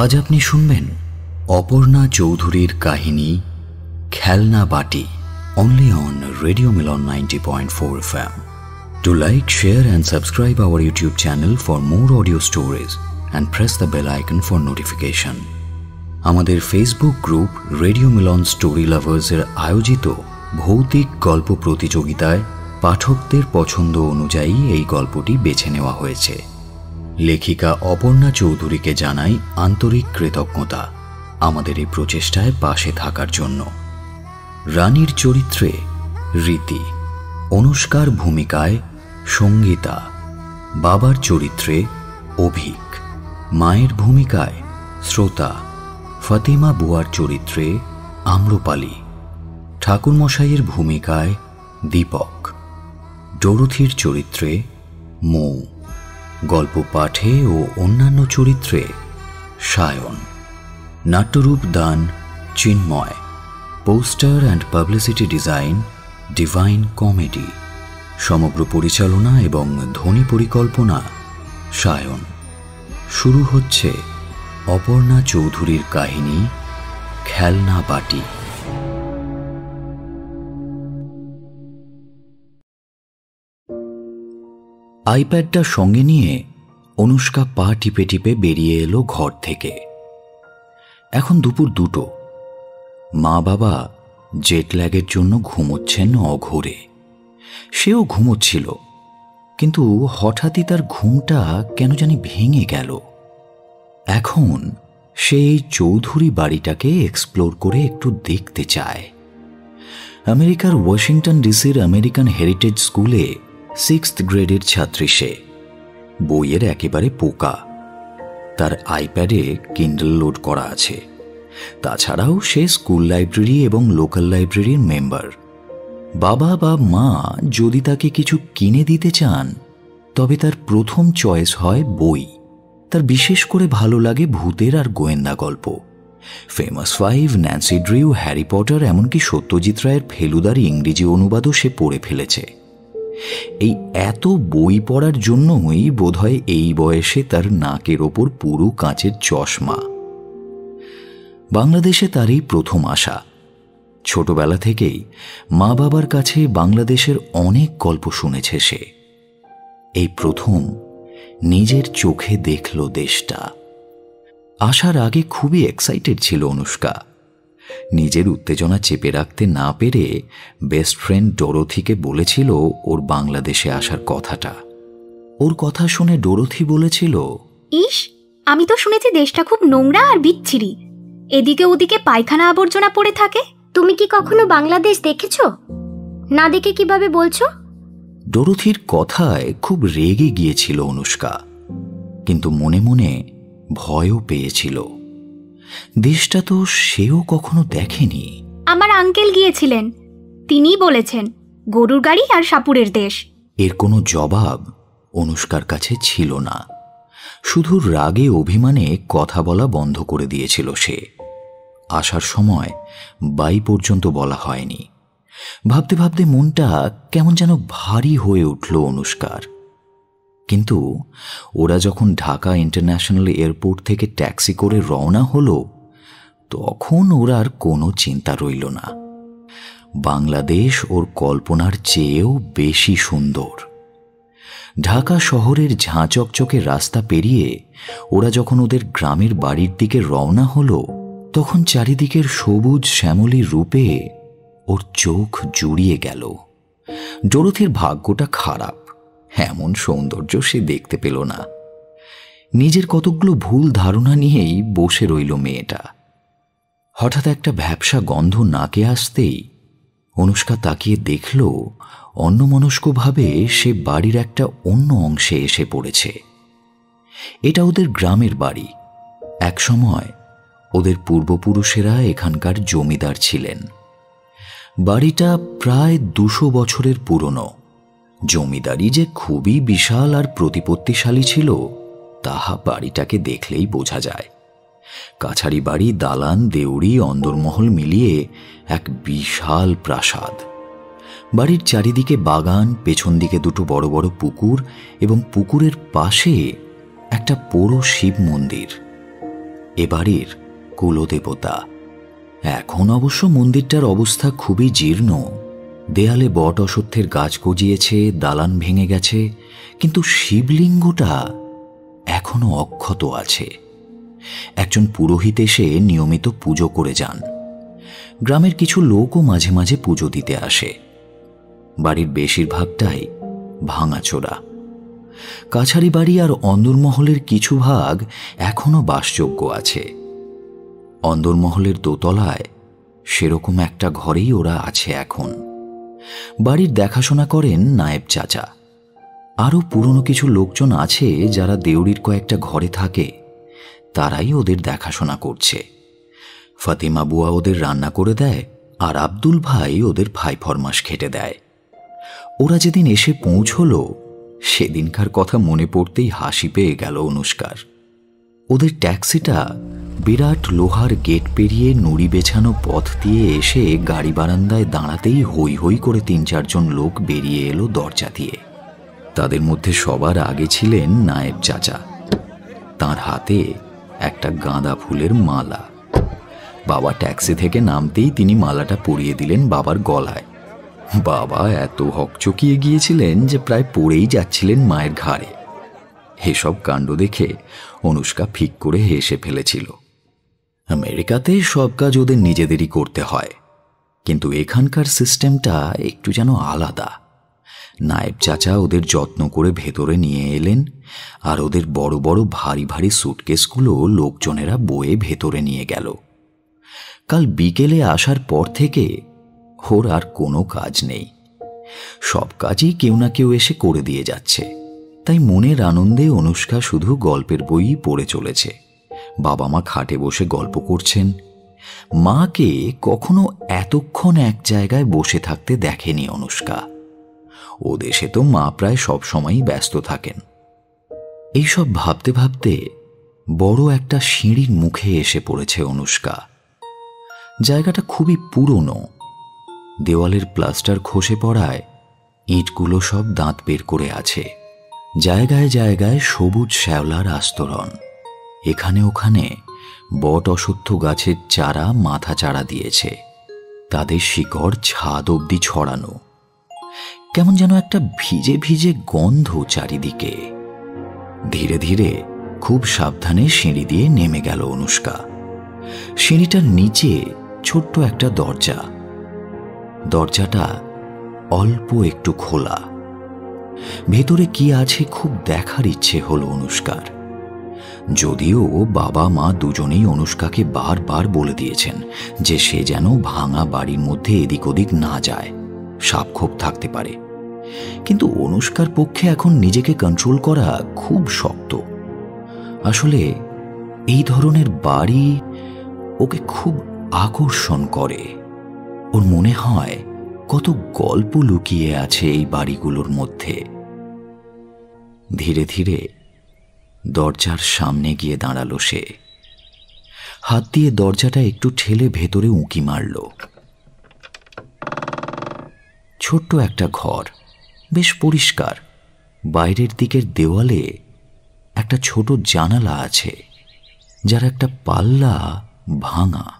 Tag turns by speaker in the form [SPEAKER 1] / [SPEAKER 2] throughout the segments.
[SPEAKER 1] আজ আপনি শুনবেন অপর্ণা চৌধুরীর কাহিনী খেলনা বাটি only on radio Milan ninety point four F M to like share and subscribe our YouTube channel for more audio stories and press the bell icon for notification আমাদের Facebook group radio Milan story লাভার্সের আয়োজিত ভৌতিক গল্প প্রতিযোগিতায় পাঠকদের পছন্দ অনুযায়ী এই গল্পটি বেছে নেওয়া হয়েছে। লেখিকা অপর্ণা চৌধুরীকে জানাই আন্তরিক কৃতজ্ঞতা আমাদের এই প্রচেষ্টায় পাশে থাকার জন্য। রানীর চরিত্রে রীতি, অনুষ্কার ভূমিকায় সঙ্গীতা, বাবার চরিত্রে অভিক, মায়ের ভূমিকায় শ্রোতা, ফতিমা বুয়ার চরিত্রে আম্রপালি, ঠাকুরমশাইয়ের ভূমিকায় দীপক, ডরুথির চরিত্রে মৌ। গল্প পাঠে ও অন্যান্য চরিত্রে সায়ন। নাট্যরূপ দান, Chinmoy. Poster and publicity design, divine comedy. সমগ্র পরিচালনা এবং ধ্বনি পরিকল্পনা সায়ন। শুরু হচ্ছে অপর্ণা চৌধুরীর কাহিনী, খেলনা বাটি আইপ্যাডটা সঙ্গে নিয়ে অনুষ্কা পা টিপে টিপে বেরিয়ে এলো ঘর থেকে। এখন দুপুর দুটো। মা বাবা জেট ল্যাগের জন্য ঘুমোচ্ছেন অঘোরে। সেও ঘুমোচ্ছিল, কিন্তু হঠাৎই তার ঘুমটা কেন জানি ভেঙে গেল। এখন সে এই চৌধুরী বাড়িটাকে এক্সপ্লোর করে একটু দেখতে চায়। আমেরিকার ওয়াশিংটন ডিসির আমেরিকান হেরিটেজ স্কুলে সিক্সথ গ্রেডের ছাত্রী সে। বইয়ের একেবারে পোকা। তার আইপ্যাডে কিন্ডল লোড করা আছে। তাছাড়াও সে স্কুল লাইব্রেরি এবং লোকাল লাইব্রেরির মেম্বার। বাবা বা মা যদি তাকে কিছু কিনে দিতে চান, তবে তার প্রথম চয়েস হয় বই। তার বিশেষ করে ভালো লাগে ভূতের আর গোয়েন্দা গল্প। Famous five, Nancy Drew, Harry Potter, এমনকি সত্যজিৎ রায়ের ফেলুদার ইংরেজি অনুবাদও সে পড়ে ফেলেছে। এই এত বই পড়ার জন্যই বোধহয় এই বয়সে তার নাকের ওপর পুরো কাঁচের চশমা। বাংলাদেশে তারই প্রথম আশা। ছোটবেলা থেকেই মা বাবার কাছে বাংলাদেশের অনেক গল্প শুনেছে সে। এই প্রথম নিজের চোখে দেখল দেশটা। আসার আগে খুবই এক্সাইটেড ছিল অনুষ্কা। নিজের উত্তেজনা চেপে রাখতে না পেরে বেস্ট ফ্রেন্ড ডোরথিকে বলেছিল ওর বাংলাদেশে আসার কথাটা। ওর কথা শুনে ডোরথি বলেছিল
[SPEAKER 2] ইস আমি তো শুনেছি দেশটা খুব নোংরা আর বিচ্ছিরি। এদিকে ওদিকে পায়খানা আবর্জনা পড়ে থাকে। তুমি কি কখনো বাংলাদেশ দেখেছ? না দেখে কীভাবে বলছো?
[SPEAKER 1] ডোরথির কথায় খুব রেগে গিয়েছিল অনুষ্কা কিন্তু মনে মনে ভয়ও পেয়েছিল। দেশটা তো সেও কখনো দেখেনি।
[SPEAKER 2] আমার আঙ্কেল গিয়েছিলেন। তিনিই বলেছেন গরুর গাড়ি আর সাপুরের দেশ।
[SPEAKER 1] এর কোনো জবাব অনুষ্কার কাছে ছিল না। শুধু রাগে অভিমানে কথা বলা বন্ধ করে দিয়েছিল সে। আসার সময় বাই পর্যন্ত বলা হয়নি। ভাবতে ভাবতে মনটা কেমন যেন ভারী হয়ে উঠল অনুষ্কার। কিন্তু ওরা যখন ঢাকা ইন্টারন্যাশনাল এয়ারপোর্ট থেকে ট্যাক্সি করে রওনা হলো, তখন ওর আর কোনো চিন্তা রইল না। বাংলাদেশ ওর কল্পনার চেয়েও বেশি সুন্দর। ঢাকা শহরের ঝাঁচকচকে রাস্তা পেরিয়ে ওরা যখন ওদের গ্রামের বাড়ির দিকে রওনা হলো, তখন চারিদিকের সবুজ শ্যামলী রূপে ওর চোখ জুড়িয়ে গেল। ডরথির ভাগ্যটা খারাপ। এমন সৌন্দর্য সে দেখতে পেল না। নিজের কতকগুলো ভুল ধারণা নিয়েই বসে রইল মেয়েটা। হঠাৎ একটা ভ্যাবসা গন্ধ নাকে আসতেই অনুষ্কা তাকিয়ে দেখল, অন্যমনস্কভাবে সে বাড়ির একটা অন্য অংশে এসে পড়েছে। এটা ওদের গ্রামের বাড়ি। একসময় ওদের পূর্বপুরুষেরা এখানকার জমিদার ছিলেন। বাড়িটা প্রায় দুশো বছরের পুরনো। জমিদারি যে খুবই বিশাল আর প্রতিপত্তিশালী ছিল, তাহা বাড়িটাকে দেখলেই বোঝা যায়। কাছারি বাড়ি, দালান, দেউড়ি, অন্দরমহল মিলিয়ে এক বিশাল প্রাসাদ। বাড়ির চারিদিকে বাগান, পেছন দিকে দুটো বড় বড় পুকুর এবং পুকুরের পাশে একটা পোড়ো শিব মন্দির। এ বাড়ির কুলদেবতা। এখন অবশ্য মন্দিরটার অবস্থা খুবই জীর্ণ। দেয়ালে বট অসত্যের গাছ গজিয়েছে, দালান ভেঙে গেছে, কিন্তু শিবলিঙ্গটা এখনও অক্ষত আছে। একজন পুরোহিত এসে নিয়মিত পুজো করে যান। গ্রামের কিছু লোকও মাঝে মাঝে পুজো দিতে আসে। বাড়ির বেশিরভাগটাই ভাঙাচোরা। কাছারি বাড়ি আর অন্দরমহলের কিছু ভাগ এখনও বাসযোগ্য আছে। অন্দরমহলের দোতলায় সেরকম একটা ঘরেই ওরা আছে এখন। বাড়ির দেখাশোনা করেন নায়েব চাচা। আরও পুরনো কিছু লোকজন আছে যারা দেউড়ির কয়েকটা ঘরে থাকে। তারাই ওদের দেখাশোনা করছে। ফাতিমা বুয়া ওদের রান্না করে দেয় আর আব্দুল ভাই ওদের ভাই ফরমাস খেটে দেয়। ওরা যেদিন এসে পৌঁছল, সেদিনকার কথা মনে পড়তেই হাসি পেয়ে গেল অনুষ্কার। ওদের ট্যাক্সিটা বিরাট লোহার গেট পেরিয়ে নুড়ি বেছানো পথ দিয়ে এসে গাড়ি বারান্দায় দাঁড়াতেই হই হই করে তিন চারজন লোক বেরিয়ে এলো দরজা দিয়ে। তাদের মধ্যে সবার আগে ছিলেন নায়েব চাচা। তার হাতে একটা গাঁদা ফুলের মালা। বাবা ট্যাক্সি থেকে নামতেই তিনি মালাটা পরিয়ে দিলেন বাবার গলায়। বাবা এত হকচকিয়ে গিয়েছিলেন যে প্রায় পড়েই যাচ্ছিলেন মায়ের ঘাড়ে। এসব কাণ্ড দেখে অনুষ্কা ফিক করে হেসে ফেলেছিল। আমেরিকাতে সব কাজ ওদের নিজেদেরই করতে হয়, কিন্তু এখানকার সিস্টেমটা একটু যেন আলাদা। নায়েব চাচা ওদের যত্ন করে ভেতরে নিয়ে এলেন, আর ওদের বড় বড় ভারী ভারী সুটকেসগুলো লোকজনেরা বয়ে ভেতরে নিয়ে গেল। কাল বিকেলে আসার পর থেকে ওর আর কোনো কাজ নেই। সব কাজই কেউ না কেউ এসে করে দিয়ে যাচ্ছে। তাই মনের আনন্দে অনুষ্কা শুধু গল্পের বইই পড়ে চলেছে। বাবা মা খাটে বসে গল্প করছেন। মাকে কখনো এতক্ষণ এক জায়গায় বসে থাকতে দেখেনি অনুষ্কা। ও দেশে তো মা প্রায় সব সময়ই ব্যস্ত থাকেন। এইসব ভাবতে ভাবতে বড় একটা সিঁড়ির মুখে এসে পড়েছে অনুষ্কা। জায়গাটা খুবই পুরনো। দেওয়ালের প্লাস্টার খসে পড়ায়, ইঁটগুলো সব দাঁত বের করে আছে। জায়গায় জায়গায় সবুজ শ্যাওলার আস্তরণ। এখানে ওখানে বট অসত্য গাছের চারা মাথা চারা দিয়েছে। তাদের শিকড় ছাদ অবধি ছড়ানো। কেমন যেন একটা ভিজে ভিজে গন্ধ চারিদিকে। ধীরে ধীরে খুব সাবধানে সিঁড়ি দিয়ে নেমে গেল অনুষ্কা। সিঁড়িটার নিচে ছোট্ট একটা দরজা। দরজাটা অল্প একটু খোলা। ভেতরে কি আছে খুব দেখার ইচ্ছে হল অনুষ্কার। যদিও বাবা মা দুজনেই অনুষ্কাকে বারবার বলে দিয়েছেন যে সে যেন ভাঙা বাড়ির মধ্যে এদিক ওদিক না যায় সাপক্ষোভ থাকতে পারে। কিন্তু অনুষ্কার পক্ষে এখন নিজেকে কন্ট্রোল করা খুব শক্ত। আসলে এই ধরনের বাড়ি ওকে খুব আকর্ষণ করে। ওর মনে হয় কত গল্প লুকিয়ে আছে এই বাড়িগুলোর মধ্যে। ধীরে ধীরে দরজার সামনে গিয়ে দাঁড়াল সে। হাত দিয়ে দরজাটা একটু ঠেলে ভেতরে উঁকি মারল। ছোট্ট একটা ঘর, বেশ পরিষ্কার। বাইরের দিকের দেওয়ালে একটা ছোট জানালা আছে, যার একটা পাল্লা ভাঙা।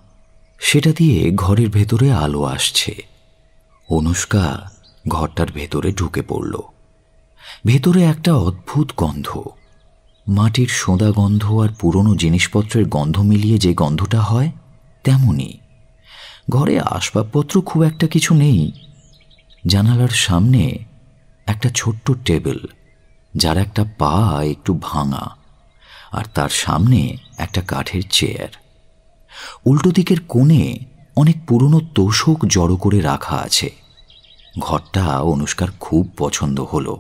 [SPEAKER 1] সেটা দিয়ে ঘরের ভেতরে আলো আসছে। অনুষ্কা ঘরটার ভেতরে ঢুকে পড়ল। ভেতরে একটা অদ্ভুত গন্ধ। মাটির সোঁদা গন্ধ আর পুরনো জিনিসপত্রের গন্ধ মিলিয়ে যে গন্ধটা হয় তেমনই ঘরে আসবাবপত্র খুব একটা কিছু নেই। জানালার সামনে একটা ছোট্ট টেবিল, যার একটা পা একটু ভাঙা, আর তার সামনে একটা কাঠের চেয়ার। উল্টো দিকের কোণে অনেক পুরনো তোষক জড়ো করে রাখা আছে। ঘরটা অনুষ্কার খুব পছন্দ হলো।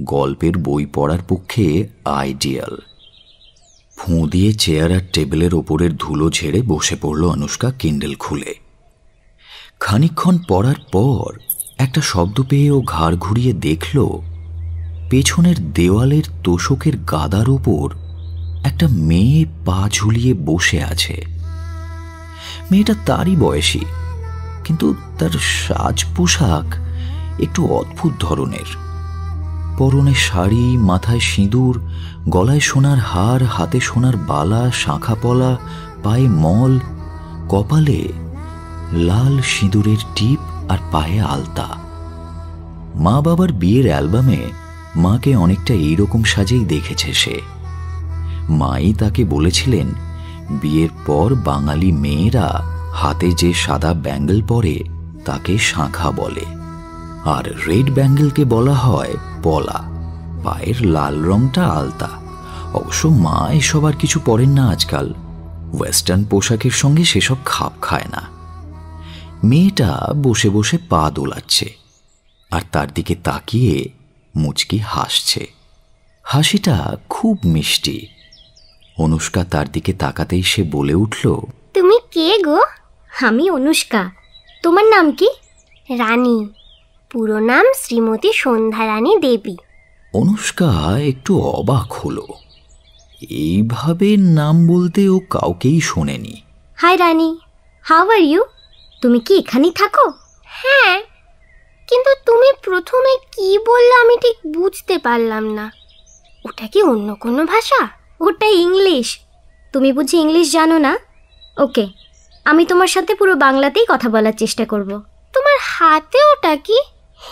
[SPEAKER 1] গল্পের বই পড়ার পক্ষে আইডিয়াল। ফুঁ দিয়ে চেয়ার আর টেবিলের ওপরের ধুলো ঝেড়ে বসে পড়ল অনুষ্কা কিন্ডেল খুলে। খানিক্ষণ পড়ার পর একটা শব্দ পেয়ে ও ঘাড় ঘুরিয়ে দেখল, পেছনের দেওয়ালের তোষকের গাদার ওপর একটা মেয়ে পা ঝুলিয়ে বসে আছে। মেয়েটা তারই বয়সী, কিন্তু তার সাজ পোশাক একটু অদ্ভুত ধরনের। পরনে শাড়ি, মাথায় সিঁদুর, গলায় সোনার হার, হাতে সোনার বালা, শাঁখা পলা, পায়ে মল, কপালে লাল সিঁদুরের টিপ আর পায়ে আলতা। মা বাবার বিয়ের অ্যালবামে মাকে অনেকটা এইরকম সাজেই দেখেছে সে। মাই তাকে বলেছিলেন বিয়ের পর বাঙালি মেয়েরা হাতে যে সাদা ব্যাঙ্গেল পরে, তাকে শাঁখা বলে। আর রেড ব্যাঙ্গেলকে বলা হয় পলা। পায়ের লাল রংটা আলতা। অবশ্য মা এসব আর কিছু পরেন না আজকাল। ওয়েস্টার্ন পোশাকের সঙ্গে সেসব খাপ খায় না। মেয়েটা বসে বসে পা দোলাচ্ছে। আর তার দিকে তাকিয়ে মুচকি হাসছে। হাসিটা খুব মিষ্টি। অনুষ্কা তার দিকে তাকাতেই সে বলে উঠল
[SPEAKER 2] তুমি কে গো? আমি অনুষ্কা। তোমার নাম কি?
[SPEAKER 3] রানী। পুরো নাম শ্রীমতী সন্ধ্যা রানী দেবী।
[SPEAKER 1] অনুষ্কা একটু অবাক হলো। এইভাবে নাম বলতে ও কাউকেই শোনেনি।
[SPEAKER 2] Hi Rani how are you? তুমি কি এখানেই থাকো?
[SPEAKER 3] হ্যাঁ। কিন্তু তুমি প্রথমে কি বললে আমি ঠিক বুঝতে পারলাম না। ওটা কি অন্য কোনো ভাষা?
[SPEAKER 2] ওটা ইংলিশ। তুমি বুঝি ইংলিশ জানো না? ওকে, আমি তোমার সাথে পুরো বাংলাতেই কথা বলার চেষ্টা করব।
[SPEAKER 3] তোমার হাতে ওটা কি?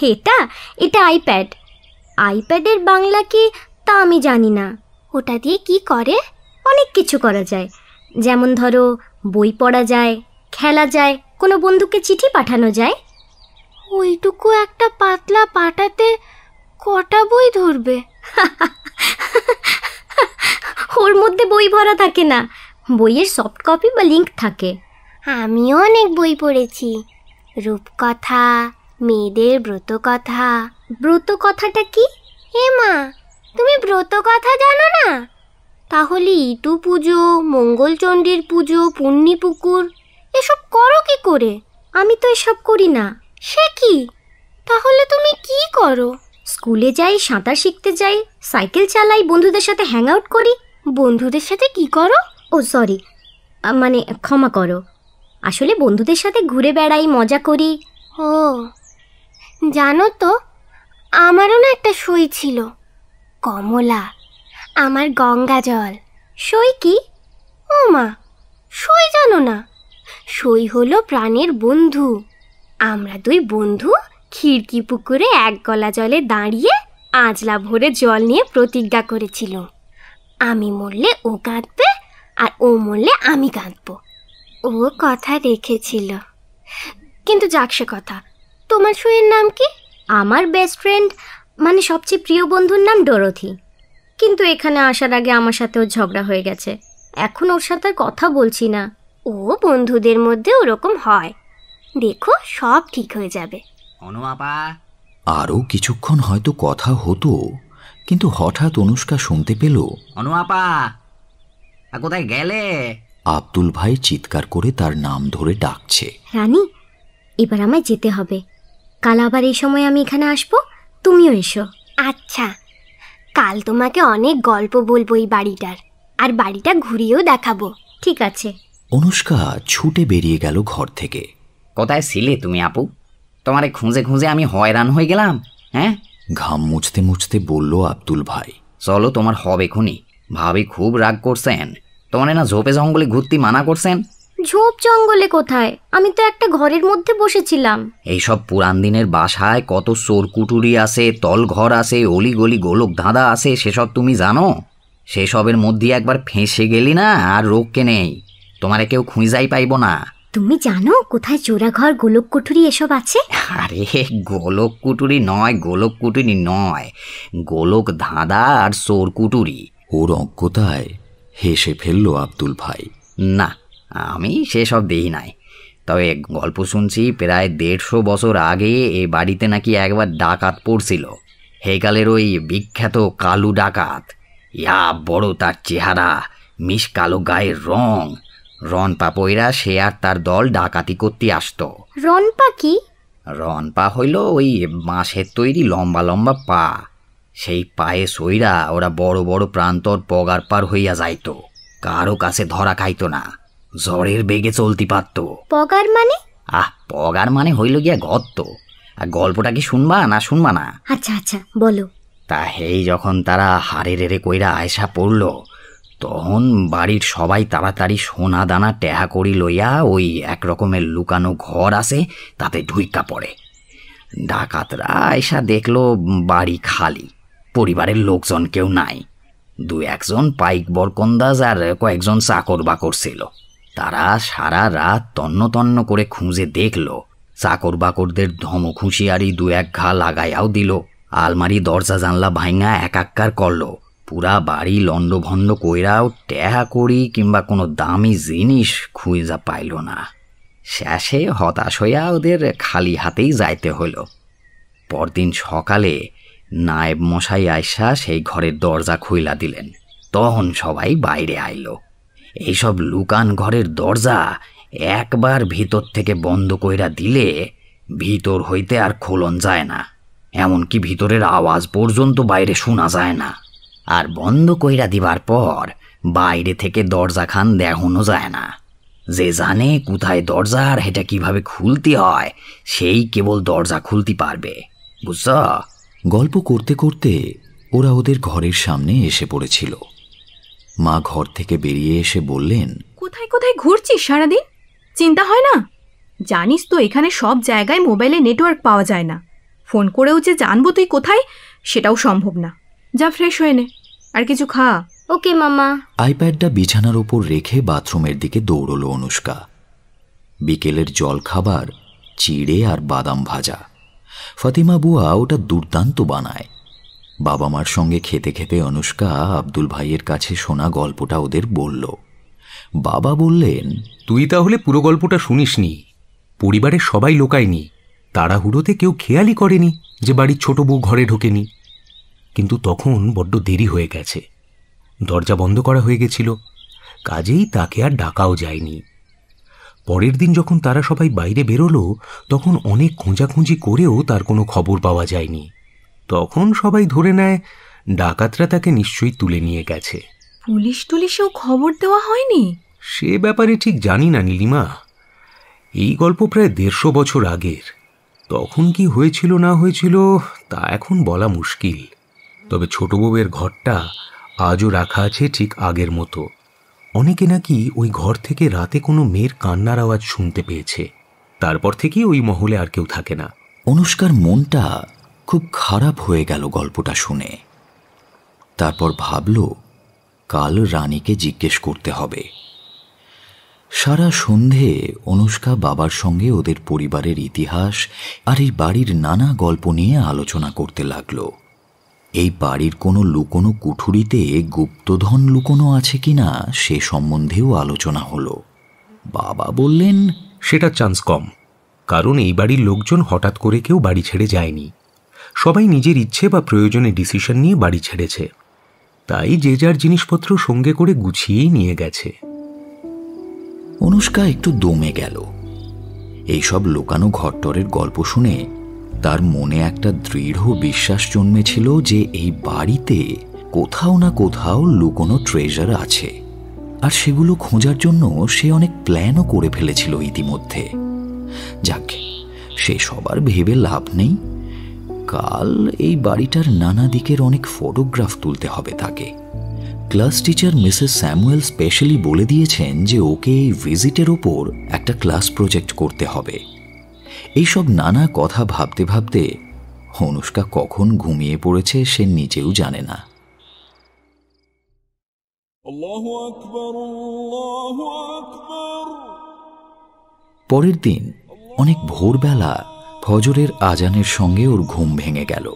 [SPEAKER 2] এটা? এটা আইপ্যাড আইপ্যাডের বাংলা কি? তা আমি জানি না।
[SPEAKER 3] ওটা দিয়ে কি করে?
[SPEAKER 2] অনেক কিছু করা যায়। যেমন ধরো, বই পড়া যায়, খেলা যায়, কোনো বন্ধুকে চিঠি পাঠানো যায়।
[SPEAKER 3] ওইটুকু একটা পাতলা পাটাতে কটা বই ধরবে?
[SPEAKER 2] ওর মধ্যে বই ভরা থাকে না। বইয়ের সফট কপি বা লিঙ্ক থাকে।
[SPEAKER 3] আমিও অনেক বই পড়েছি। রূপকথা মেয়েদের ব্রতকথা।
[SPEAKER 2] ব্রত কথাটা কি?
[SPEAKER 3] হে মা তুমি ব্রত কথা জানো না? তাহলে ইটু পুজো মঙ্গলচণ্ডীর পুজো পুণ্যি পুকুর এসব করো কি করে?
[SPEAKER 2] আমি তো এসব করি না।
[SPEAKER 3] সে কি? তাহলে তুমি কি করো?
[SPEAKER 2] স্কুলে যাই সাঁতার শিখতে যাই সাইকেল চালাই বন্ধুদের সাথে হ্যাং আউট করি।
[SPEAKER 3] বন্ধুদের সাথে কি করো?
[SPEAKER 2] ও সরি মানে ক্ষমা করো। আসলে বন্ধুদের সাথে ঘুরে বেড়াই মজা করি।
[SPEAKER 3] ও জানো তো আমারও না একটা সই ছিল। কমলা আমার গঙ্গা জল।
[SPEAKER 2] সই কি?
[SPEAKER 3] ও মা সই জানো না। সই হলো প্রাণের বন্ধু। আমরা দুই বন্ধু খিড়কি পুকুরে এক গলা জলে দাঁড়িয়ে আজলা ভরে জল নিয়ে প্রতিজ্ঞা করেছিল আমি মরলে ও কাঁদবে আর ও মরলে আমি কাঁদবো। ও কথা রেখেছিল। কিন্তু যাক সে কথা, তোমার সইয়ের নাম কি?
[SPEAKER 2] আমার বেস্ট ফ্রেন্ড মানে সবচেয়ে প্রিয় বন্ধুর নাম ডরথি। কিন্তু এখানে আসার আগে আমার সাথে ওর ঝগড়া হয়ে গেছে। এখন ওর সাথে আর কথা বলছি না।
[SPEAKER 3] ও বন্ধুদের মধ্যে ওরকম হয়। দেখো, সব ঠিক হয়ে যাবে।
[SPEAKER 1] আরও কিছুক্ষণ হয়তো কথা হতো। কিন্তু হঠাৎ অনুষ্কা শুনতে পেল
[SPEAKER 4] অনুয়াপা কোথায় গেলে?
[SPEAKER 1] আব্দুল ভাই চিৎকার করে তার নাম ধরে ডাকছে।
[SPEAKER 2] রানী এবার আমায় যেতে হবে। কাল আবার এই সময় আমি এখানে আসব তুমিও এসো।
[SPEAKER 3] আচ্ছা কাল তোমাকে অনেক গল্প বলব এই বাড়িটার আর বাড়িটা ঘুরিয়েও দেখাবো।
[SPEAKER 2] ঠিক আছে।
[SPEAKER 1] অনুষ্কা ছুটে বেরিয়ে গেল ঘর থেকে।
[SPEAKER 4] কোথায় ছিলে তুমি আপু? তোমারে খুঁজে খুঁজে আমি হয়রান হয়ে গেলাম হ্যাঁ?
[SPEAKER 1] ঘাম মুছতে মুছতে বলল আব্দুল ভাই
[SPEAKER 4] চলো তোমার হবে খুনি ভাবি খুব রাগ করছেন। তোমার না ঝোপে জঙ্গলে ঘুরতে মানা করছেন?
[SPEAKER 2] ঝোপ জঙ্গলে কোথায়? আমি তো একটা ঘরের মধ্যে বসেছিলাম।
[SPEAKER 4] এইসব পুরান দিনের বাসায় কত চোর কুটুরি আছে তলঘর আছে অলিগলি গোলক ধাঁধা আছে সেসব তুমি জানো? সেসবের মধ্যে একবার ফেঁসে গেলি না আর রোগকে নেই। তোমারে কেউ খুঁজাই পাইব না।
[SPEAKER 2] তুমি জানো কোথায় চোরাঘর গোলক কুঠুরি এসব আছে?
[SPEAKER 4] আরে গোলক কুটুরি নয় গোলক কুটুরি নয়। গোলক ধাঁধা আর চোর কুটুরি
[SPEAKER 1] ওর অজ্ঞতায় হেসে ফেলল আব্দুল ভাই।
[SPEAKER 4] না আমি সেসব দেই নাই। তবে গল্প শুনছি প্রায় দেড়শো বছর আগে এ বাড়িতে নাকি একবার ডাকাত পড়ছিল। হেকালের ওই বিখ্যাত কালু ডাকাত। ইয়া বড় তার চেহারা মিস কালো গায়ের রং। রন পইরা সে আর তার দল ডাকাতি করতে আসতো।
[SPEAKER 2] রনপা কি?
[SPEAKER 4] রন পা হইল ওই বাঁশের তৈরি লম্বা লম্বা পা। সেই পায়ে সইরা ওরা বড় বড় প্রান্তর পগার পার হইয়া যাইত। কারও কাছে ধরা খাইত না। জ্বরের বেগে চলতি পারত।
[SPEAKER 2] পগার মানে?
[SPEAKER 4] আহ পগার মানে হইল গিয়া গর্ত। আর গল্পটা কি শুনবা না শুনবা না?
[SPEAKER 2] আচ্ছা আচ্ছা বলো।
[SPEAKER 4] তা হেই যখন তারা হাড়ে রেড়ে কইরা আয়সা পড়ল তখন বাড়ির সবাই তাড়াতাড়ি সোনা দানা টেহা করি লইয়া ওই এক রকমের লুকানো ঘর আছে, তাতে ঢুইকা পড়ে। ডাকাতরা এসা দেখল বাড়ি খালি, পরিবারের লোকজন কেউ নাই। দু একজন পাইক বরকন্দাজ আর কয়েকজন চাকর বাকর ছিল। তারা সারা রাত তন্ন তন্ন করে খুঁজে দেখল। চাকর বাকরদের ধমক দু এক ঘা লাগাইয়াও দিল। আলমারি, দরজা, জানলা ভাঙা একাক্কার করল। পুরা বাড়ি লন্ডভন্ড কইরাও টেহা করি কিংবা কোনো দামি জিনিস খুঁজা পাইল না। শেষে হতাশ হইয়া ওদের খালি হাতেই যাইতে হলো পরদিন সকালে নায়েব মশাই আয়সা সেই ঘরের দরজা খুইলা দিলেন। তখন সবাই বাইরে আইল। এইসব লুকান ঘরের দরজা একবার ভিতর থেকে বন্ধ কইরা দিলে ভিতর হইতে আর খোলন যায় না। এমনকি ভিতরের আওয়াজ পর্যন্ত বাইরে শোনা যায় না। আর বন্ধ কইরা দিবার পর বাইরে থেকে দরজা খান দেখানো যায় না। যে জানে কোথায় দরজা আর এটা কীভাবে খুলতে হয় সেই কেবল দরজা খুলতে পারবে। বুঝছ?
[SPEAKER 1] গল্প করতে করতে ওরা ওদের ঘরের সামনে এসে পড়েছিল। মা ঘর থেকে বেরিয়ে এসে বললেন
[SPEAKER 5] কোথায় কোথায় ঘুরছিস সারাদিন? চিন্তা হয় না? জানিস তো এখানে সব জায়গায় মোবাইলে নেটওয়ার্ক পাওয়া যায় না। ফোন করেও যে জানব তুই কোথায় সেটাও সম্ভব না। যা ফ্রেশ হয়ে নে। আর কিছু খা।
[SPEAKER 2] ওকে মামা।
[SPEAKER 1] আইপ্যাডটা বিছানার ওপর রেখে বাথরুমের দিকে দৌড়ল অনুষ্কা। বিকেলের জল খাবার চিড়ে আর বাদাম ভাজা। ফাতিমা বুয়া ওটা দুর্দান্ত বানায়। বাবা মার সঙ্গে খেতে খেতে অনুষ্কা আব্দুল ভাইয়ের কাছে শোনা গল্পটা ওদের বলল। বাবা বললেন
[SPEAKER 6] তুই তাহলে পুরো গল্পটা শুনিসনি। পরিবারের সবাই লোকায়নি। তাড়াহুড়োতে কেউ খেয়ালই করেনি যে বাড়ির ছোট বউ ঘরে ঢোকেনি। কিন্তু তখন বড্ড দেরি হয়ে গেছে। দরজা বন্ধ করা হয়ে গেছিল। কাজেই তাকে আর ডাকাও যায়নি। পরের দিন যখন তারা সবাই বাইরে বেরোলো তখন অনেক খোঁজাখুঁজি করেও তার কোনো খবর পাওয়া যায়নি। তখন সবাই ধরে নেয় ডাকাতরা তাকে নিশ্চয়ই তুলে নিয়ে গেছে।
[SPEAKER 5] পুলিশ টুলিশেও খবর দেওয়া হয়নি?
[SPEAKER 6] সে ব্যাপারে ঠিক জানি না নীলিমা। এই গল্প প্রায় দেড়শো বছর আগের। তখন কি হয়েছিল না হয়েছিল তা এখন বলা মুশকিল। তবে ছোট বউয়ের ঘরটা আজও রাখা আছে ঠিক আগের মতো। অনেকে নাকি ওই ঘর থেকে রাতে কোনো মেয়ের কান্নার আওয়াজ শুনতে পেয়েছে। তারপর থেকে ওই মহলে আর কেউ থাকে না।
[SPEAKER 1] অনুষ্কার মনটা খুব খারাপ হয়ে গেল গল্পটা শুনে। তারপর ভাবল, কাল রানীকে জিজ্ঞেস করতে হবে। সারা সন্ধে অনুষ্কা বাবার সঙ্গে ওদের পরিবারের ইতিহাস আর এই বাড়ির নানা গল্প নিয়ে আলোচনা করতে লাগল। এই বাড়ির কোনো লুকোনো কুঠুরিতে গুপ্তধন লুকোনো আছে কিনা সে সম্বন্ধেও আলোচনা হলো। বাবা বললেন
[SPEAKER 6] সেটা চান্স কম কারণ এই বাড়ির লোকজন হঠাৎ করে কেউ বাড়ি ছেড়ে যায়নি। সবাই নিজের ইচ্ছে বা প্রয়োজনে ডিসিশন নিয়ে বাড়ি ছেড়েছে। তাই যে যার জিনিসপত্র সঙ্গে করে গুছিয়েই নিয়ে গেছে।
[SPEAKER 1] অনুষ্কা একটু দমে গেল। এইসব লোকানো ঘরটরের গল্প শুনে তার মনে একটা দৃঢ় বিশ্বাস জন্মেছিল যে এই বাড়িতে কোথাও না কোথাও লুকোনো ট্রেজার আছে। আর সেগুলো খোঁজার জন্য সে অনেক প্ল্যানও করে ফেলেছিল ইতিমধ্যে। যাক, সে সবার ভেবে লাভ নেই। কাল এই বাড়িটার নানা দিকের অনেক ফটোগ্রাফ তুলতে হবে তাকে। Class teacher Mrs Samuel specially বলে দিয়েছেন যে ওকে এই ভিজিটের ওপর একটা ক্লাস প্রজেক্ট করতে হবে। এইসব নানা কথা ভাবতে ভাবতে অনুষ্কা কখন ঘুমিয়ে পড়েছে সে নিজেও জানে না। পরের দিন অনেক ভোরবেলা ফজরের আজানের সঙ্গে ওর ঘুম ভেঙে গেল।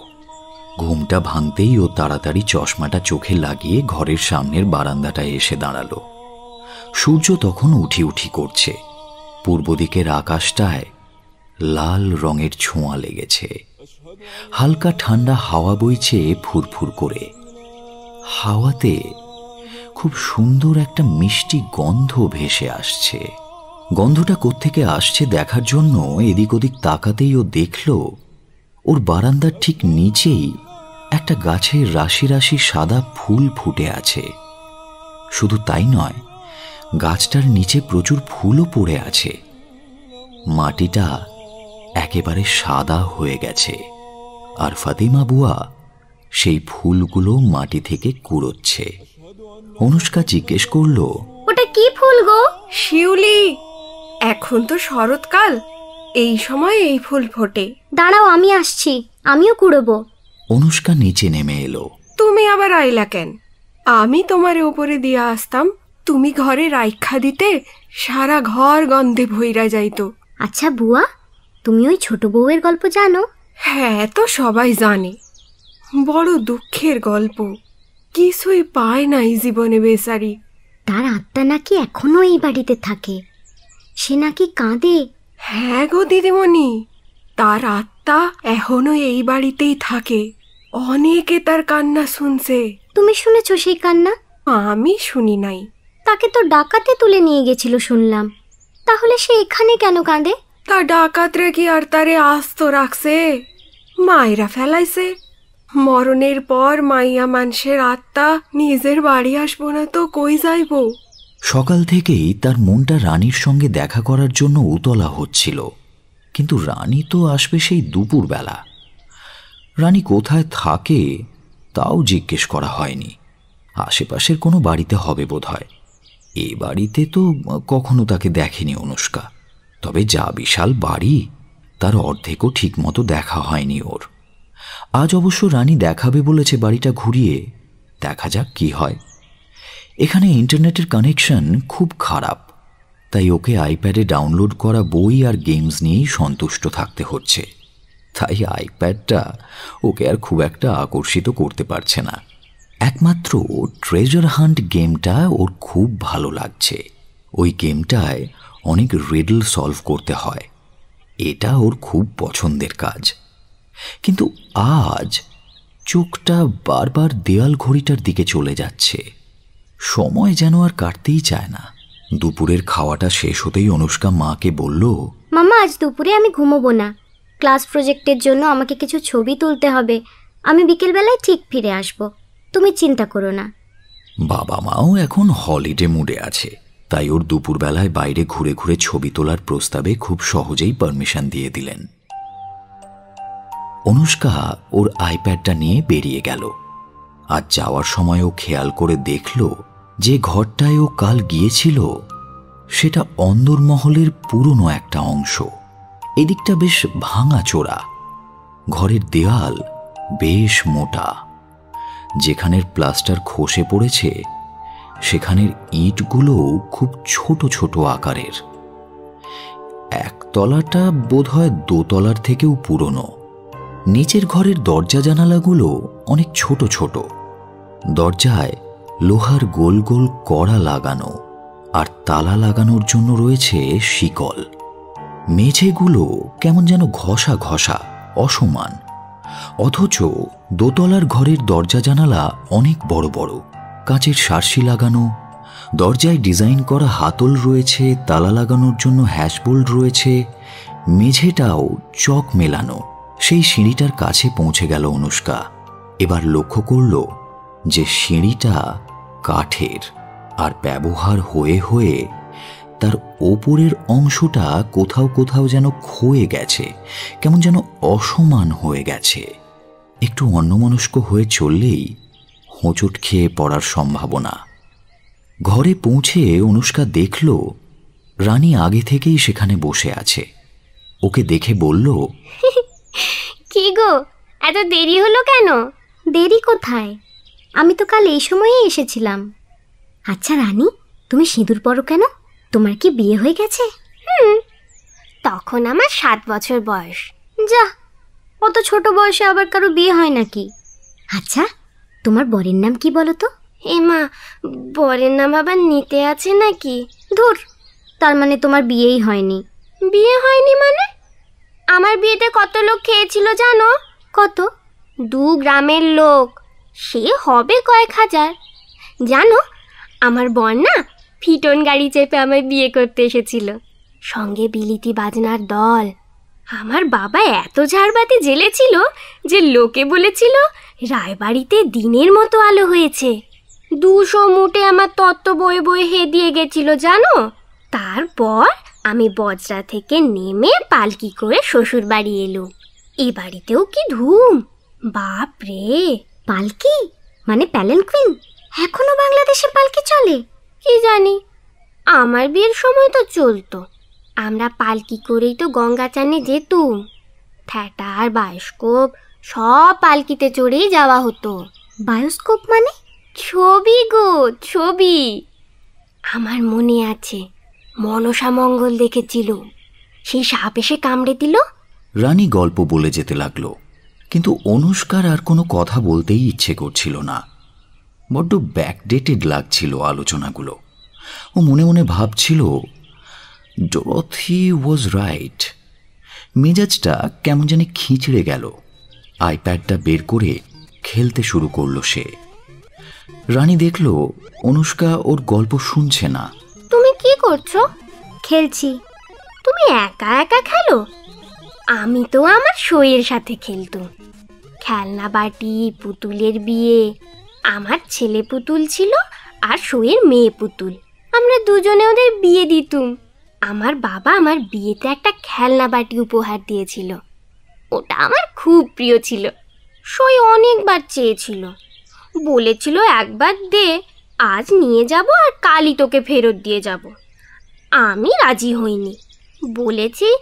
[SPEAKER 1] ঘুমটা ভাঙতেই ও তাড়াতাড়ি চশমাটা চোখে লাগিয়ে ঘরের সামনের বারান্দাটায় এসে দাঁড়াল। সূর্য তখন উঠি উঠি করছে। পূর্ব দিকের আকাশটায় লাল রঙের ছোঁয়া লেগেছে। হালকা ঠান্ডা হাওয়া বইছে ফুরফুর করে। হাওয়াতে খুব সুন্দর একটা মিষ্টি গন্ধ ভেসে আসছে। গন্ধটা কোত্থেকে আসছে দেখার জন্য এদিক ওদিক তাকাতেই ও দেখল, ওর বারান্দার ঠিক নিচেই একটা গাছের রাশি রাশি সাদা ফুল ফুটে আছে। শুধু তাই নয়, গাছটার নিচে প্রচুর ফুলও পড়ে আছে। মাটিটা একেবারে সাদা হয়ে গেছে। আর ফাতিমা বুয়া সেই ফুলগুলো মাটি থেকে কুড়োচ্ছে। অনুষ্কা জিজ্ঞেস করল
[SPEAKER 2] ওটা কি ফুল গো?
[SPEAKER 7] শিউলি। এখন তো শরৎকাল এই সময় এই ফুল ফোটে।
[SPEAKER 2] দাঁড়াও আমি আসছি আমিও কুড়োবো।
[SPEAKER 1] অনুষ্কা নিচে নেমে এলো।
[SPEAKER 7] তুমি আবার আইলা কেন? আমি তোমার উপরে দিয়ে আসতাম তুমি ঘরে রাইখা দিতে সারা ঘর গন্ধে ভইরা যাইতো।
[SPEAKER 2] আচ্ছা বুয়া তুমি ওই ছোট বউয়ের গল্প জানো?
[SPEAKER 7] হ্যাঁ তো সবাই জানে। বড় দুঃখের গল্প। কিছুই পায় নাই জীবনে বেচারি।
[SPEAKER 2] তার আত্মা নাকি এখনও এই বাড়িতে থাকে। সে নাকি কাঁদে।
[SPEAKER 7] হ্যাঁ গো দিদিমণি তার আত্মা এখনও এই বাড়িতেই থাকে। অনেকে তার কান্না শুনছে।
[SPEAKER 2] তুমি শুনেছ সেই কান্না?
[SPEAKER 7] আমি শুনি নাই।
[SPEAKER 2] তাকে তো ডাকাতে তুলে নিয়ে গেছিল শুনলাম। তাহলে সে এখানে কেন কাঁদে?
[SPEAKER 7] তা ডাকাতরে কি আর তারে আস্ত রাখছে। মায়েরা ফেলাইছে। মরণের পর মাইয়া মানুষের আত্মা নিজের বাড়ি আসব না তো কই যাইবো?
[SPEAKER 1] সকাল থেকেই তার মনটা রানীর সঙ্গে দেখা করার জন্য উতলা হচ্ছিল। কিন্তু রানী তো আসবে সেই দুপুরবেলা। রানী কোথায় থাকে তাও জিজ্ঞেস করা হয়নি। আশেপাশের কোনো বাড়িতে হবে বোধ হয় এ বাড়িতে তো কখনো তাকে দেখেনি অনুষ্কা। তবে যা বিশাল বাড়ি, তার অর্ধেকও ঠিকমতো দেখা হয়নি ওর। আজ অবশ্য রানী দেখাবে বলেছে বাড়িটা ঘুরিয়ে। দেখা যাক কি হয়। এখানে ইন্টারনেটের কানেকশন খুব খারাপ, তাই ওকে আইপ্যাডে ডাউনলোড করা বই আর গেমস নিয়েই সন্তুষ্ট থাকতে হচ্ছে। তাই আইপ্যাডটা ওকে আর খুব একটা আকর্ষিত করতে পারছে না। একমাত্র ট্রেজার হান্ট গেমটা ওর খুব ভালো লাগছে। ওই গেমটায় অনেক রেডল সলভ করতে হয়। এটা ওর খুব পছন্দের কাজ। কিন্তু আজ চোখটা বারবার দেয়াল ঘড়িটার দিকে চলে যাচ্ছে। সময় যেন আর কাটতেই চায় না। দুপুরের খাওয়াটা শেষ হতেই অনুষ্কা মাকে বলল
[SPEAKER 2] মামা আজ দুপুরে আমি ঘুমোবো না। ক্লাস প্রজেক্টের জন্য আমাকে কিছু ছবি তুলতে হবে। আমি বিকেলবেলায় ঠিক ফিরে আসব। তুমি চিন্তা করো না।
[SPEAKER 1] বাবা মাও এখন হলিডে মুডে আছে। তাই ওর দুপুরবেলায় বাইরে ঘুরে ঘুরে ছবি তোলার প্রস্তাবে খুব সহজেই পারমিশন দিয়ে দিলেন। অনুষ্কা ওর আইপ্যাডটা নিয়ে বেরিয়ে গেল। আর যাওয়ার সময় ও খেয়াল করে দেখল যে ঘরটায় ও কাল গিয়েছিল, সেটা অন্দরমহলের পুরনো একটা অংশ। এদিকটা বেশ ভাঙা চোরা ঘরের দেয়াল বেশ মোটা। যেখানের প্লাস্টার খসে পড়েছে সেখানের ইটগুলোও খুব ছোট ছোট আকারের। একতলাটা বোধহয় দোতলার থেকেও পুরনো। নিচের ঘরের দরজা জানালাগুলো অনেক ছোট ছোট। দরজায় লোহার গোল গোল কড়া লাগানো আর তালা লাগানোর জন্য রয়েছে শিকল। মেঝেগুলো কেমন যেন ঘষা ঘষা, অসমান। অথচ দোতলার ঘরের দরজা জানালা অনেক বড় বড়। কাঁচের সারসি লাগানো, দরজায় ডিজাইন করা হাতল রয়েছে, তালা লাগানোর জন্য হ্যাশবোল্ড রয়েছে, মেঝেটাও চক মেলানো। সেই সিঁড়িটার কাছে পৌঁছে গেল অনুষ্কা। এবার লক্ষ্য করল যে সিঁড়িটা কাঠের আর ব্যবহার হয়ে হয়ে তার ওপরের অংশটা কোথাও কোথাও যেন ক্ষয়ে গেছে, কেমন যেন অসমান হয়ে গেছে। একটু অন্যমনস্ক হয়ে চললেই হোঁচট খেয়ে পড়ার সম্ভাবনা। ঘরে পৌঁছে অনুষ্কা দেখল, রানী আগে থেকেই সেখানে বসে আছে। ওকে দেখে বলল,
[SPEAKER 3] কি গো, এত দেরি হলো কেন?
[SPEAKER 2] দেরি কোথায়? আমি তো কাল এই সময়েই এসেছিলাম। আচ্ছা রানী, তুমি সিঁদুর পরো কেন? তোমার কি বিয়ে হয়ে গেছে?
[SPEAKER 3] হুম, তখন আমার সাত বছর বয়স।
[SPEAKER 2] যা, অত ছোট বয়সে আবার কারও বিয়ে হয় নাকি? আচ্ছা তোমার বরের নাম কি বলো তো
[SPEAKER 3] এ মা বরের নাম আবার নিতে আছে নাকি?
[SPEAKER 2] ধুর তার মানে তোমার বিয়েই হয়নি।
[SPEAKER 3] বিয়ে হয়নি মানে? আমার বিয়েতে কত লোক খেয়েছিল জানো?
[SPEAKER 2] কত?
[SPEAKER 3] দু গ্রামের লোক। সে হবে কয়েক হাজার। জানো আমার বর না ফিটন গাড়ি চেপে আমায় বিয়ে করতে এসেছিল। সঙ্গে বিলিতি বাজনার দল। আমার বাবা এত ঝাড়বাতি জ্বেলেছিল যে লোকে বলেছিল রায়বাড়িতে দিনের মতো আলো হয়েছে। দুশো মুটে আমার তত্ত্ব বয়ে বয়ে হে দিয়ে গেছিল, জানো? তারপর আমি বজরা থেকে নেমে পালকি করে শ্বশুর বাড়ি এলো। এ বাড়িতেও কি ধুম? বাপ রে!
[SPEAKER 2] পালকি? মানে প্যালেন কুইন? এখনও বাংলাদেশে পালকি চলে?
[SPEAKER 3] কি জানি? আমার বিয়ের সময় তো চলতো। আমরা পালকি করেই তো গঙ্গা চানে যেতুম। থ্যাটার, বায়োস্কোপ সব পালকিতে চড়েই যাওয়া হতো।
[SPEAKER 2] বায়োস্কোপ মানে?
[SPEAKER 3] ছবি গো, ছবি। আমার মনে আছে, মনসা মঙ্গল দেখেছিল। সেই সাপ এসে কামড়ে দিল।
[SPEAKER 1] রানী গল্প বলে যেতে লাগল, কিন্তু অনুষ্কার আর কোনো কথা বলতেই ইচ্ছে করছিল না। বড্ড ব্যাকডেটেড লাগছিল আলোচনাগুলো। ও মনে মনে ভাবছিল ডরথি ওয়াজ রাইট মেজাজটা কেমন জানি খিঁচড়ে গেল। আইপ্যাডটা বের করে খেলতে শুরু করল সে। রানী দেখল, অনুষ্কা ওর গল্প শুনছে না।
[SPEAKER 3] তুমি কি করছ?
[SPEAKER 2] খেলছি।
[SPEAKER 3] তুমি একা একা খেলো? আমি তো আমার সইয়ের সাথে খেলতুম। খেলনা বাটি, পুতুলের বিয়ে, আমার ছেলে পুতুল ছিল আর সইয়ের মেয়ে পুতুল। আমরা দুজনে ওদের বিয়ে দিতুম। আমার বাবা আমার বিয়েতে একটা খেলনা বাটি উপহার দিয়েছিল। ওটা আমার খুব প্রিয় ছিল। সই অনেকবার চেয়েছিল। বলেছিল একবার দে, আজ নিয়ে যাব আর কালই তোকে ফেরত দিয়ে যাব। আমি রাজি হইনি। বলেছি,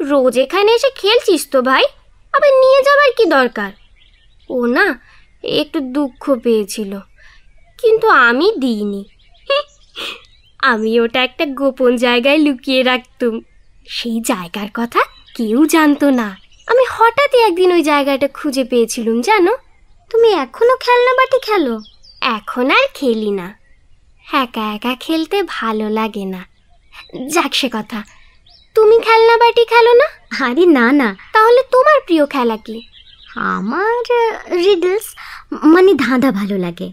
[SPEAKER 3] রোজ এখানে এসে খেলছিস তো ভাই? আবার নিয়ে যাবার কি দরকার? ও না, একটু দুঃখ পেয়েছিল। কিন্তু আমি দিইনি। আমি ওটা একটা গোপন জায়গায় লুকিয়ে রাখতুম। সেই জায়গার কথা কেউ জানতো না। আমি হঠাৎই একদিন ওই জায়গাটা খুঁজে পেয়েছিলুম জানো?
[SPEAKER 2] তুমি এখনও খেলনা বাটি খেলো?
[SPEAKER 3] এখন আর খেলি না। একা একা খেলতে ভালো লাগে না। যাক সে কথা। তুমি খেলনা বাটি খেলো না?
[SPEAKER 2] আরে না না।
[SPEAKER 3] তাহলে তোমার প্রিয় খেলা কি?
[SPEAKER 2] আমার রিডলস মানে ধাঁধা ভালো লাগে।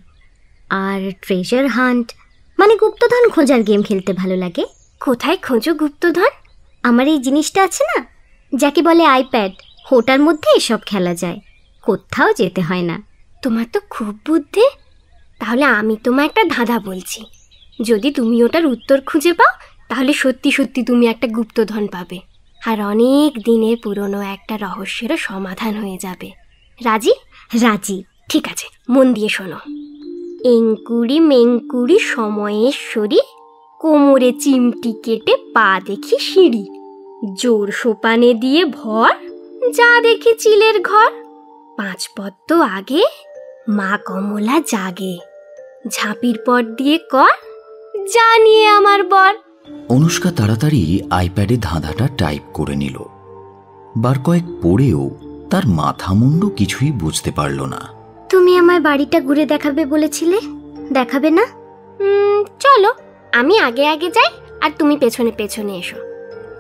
[SPEAKER 2] আর ট্রেজার হান্ট মানে গুপ্তধন খোঁজার গেম খেলতে ভালো লাগে।
[SPEAKER 3] কোথায় খোঁজো গুপ্তধন?
[SPEAKER 2] আমার এই জিনিসটা আছে না? যাকে বলে আইপ্যাড ওটার মধ্যে এসব খেলা যায়। কোথাও যেতে হয় না।
[SPEAKER 3] তোমার তো খুব বুদ্ধি। তাহলে আমি তোমায় একটা ধাঁধা বলছি। যদি তুমি ওটার উত্তর খুঁজে পাও, তাহলে সত্যি সত্যি তুমি একটা গুপ্তধন পাবে। আর অনেক দিনের পুরনো একটা রহস্যেরও সমাধান হয়ে যাবে। রাজি?
[SPEAKER 2] রাজি।
[SPEAKER 3] ঠিক আছে, মন দিয়ে শোনো। এঙ্কুড়ি মেঙ্কুড়ি সময়েশ্বরী, কোমরে চিমটি কেটে পা দেখি সিঁড়ি। জোর সোপানে দিয়ে ভর যা দেখি চিলের ঘর পাঁচ পদ্ম আগে মা কমলা জাগে। ঝাঁপির পর দিয়ে কর জানিয়ে আমার বর।
[SPEAKER 1] অনুষ্কা তাড়াতাড়ি আইপ্যাডে ধাঁধাটা টাইপ করে নিল। বার কয়েক পড়েও তার মাথা মুন্ডু কিছুই বুঝতে পারল না।
[SPEAKER 2] তুমি আমার বাড়িটা ঘুরে দেখাবে বলেছিলে? দেখাবে না?
[SPEAKER 3] চলো আমি আগে আগে যাই আর তুমি পেছনে পেছনে এসো।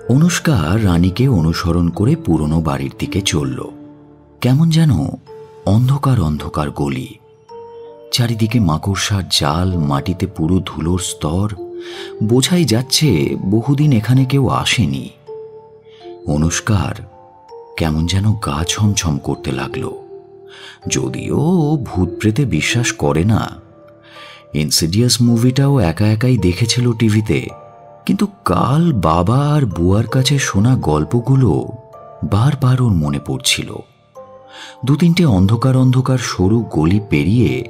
[SPEAKER 1] অনুষ্কা রানীকে অনুসরণ করে পুরনো বাড়ির দিকে চলল। কেমন যেন অন্ধকার অন্ধকার গলি। চারিদিকে মাকড়সার জাল, মাটিতে পুরো ধুলোর স্তর। বোঝাই যাচ্ছে বহুদিন এখানে কেউ আসেনি। অনুষ্কার কেমন যেন গা ছমছম করতে লাগল। যদিও ভূত প্রেতে বিশ্বাস করে না। ইনসিডিয়াস মুভিটাও একা একাই দেখেছিল টিভিতে। কিন্তু কাল বাবা আর বুয়ার কাছে শোনা গল্পগুলো বারবার ওর মনে পড়ছিল। দু তিনটে অন্ধকার অন্ধকার সরু গলি পেরিয়ে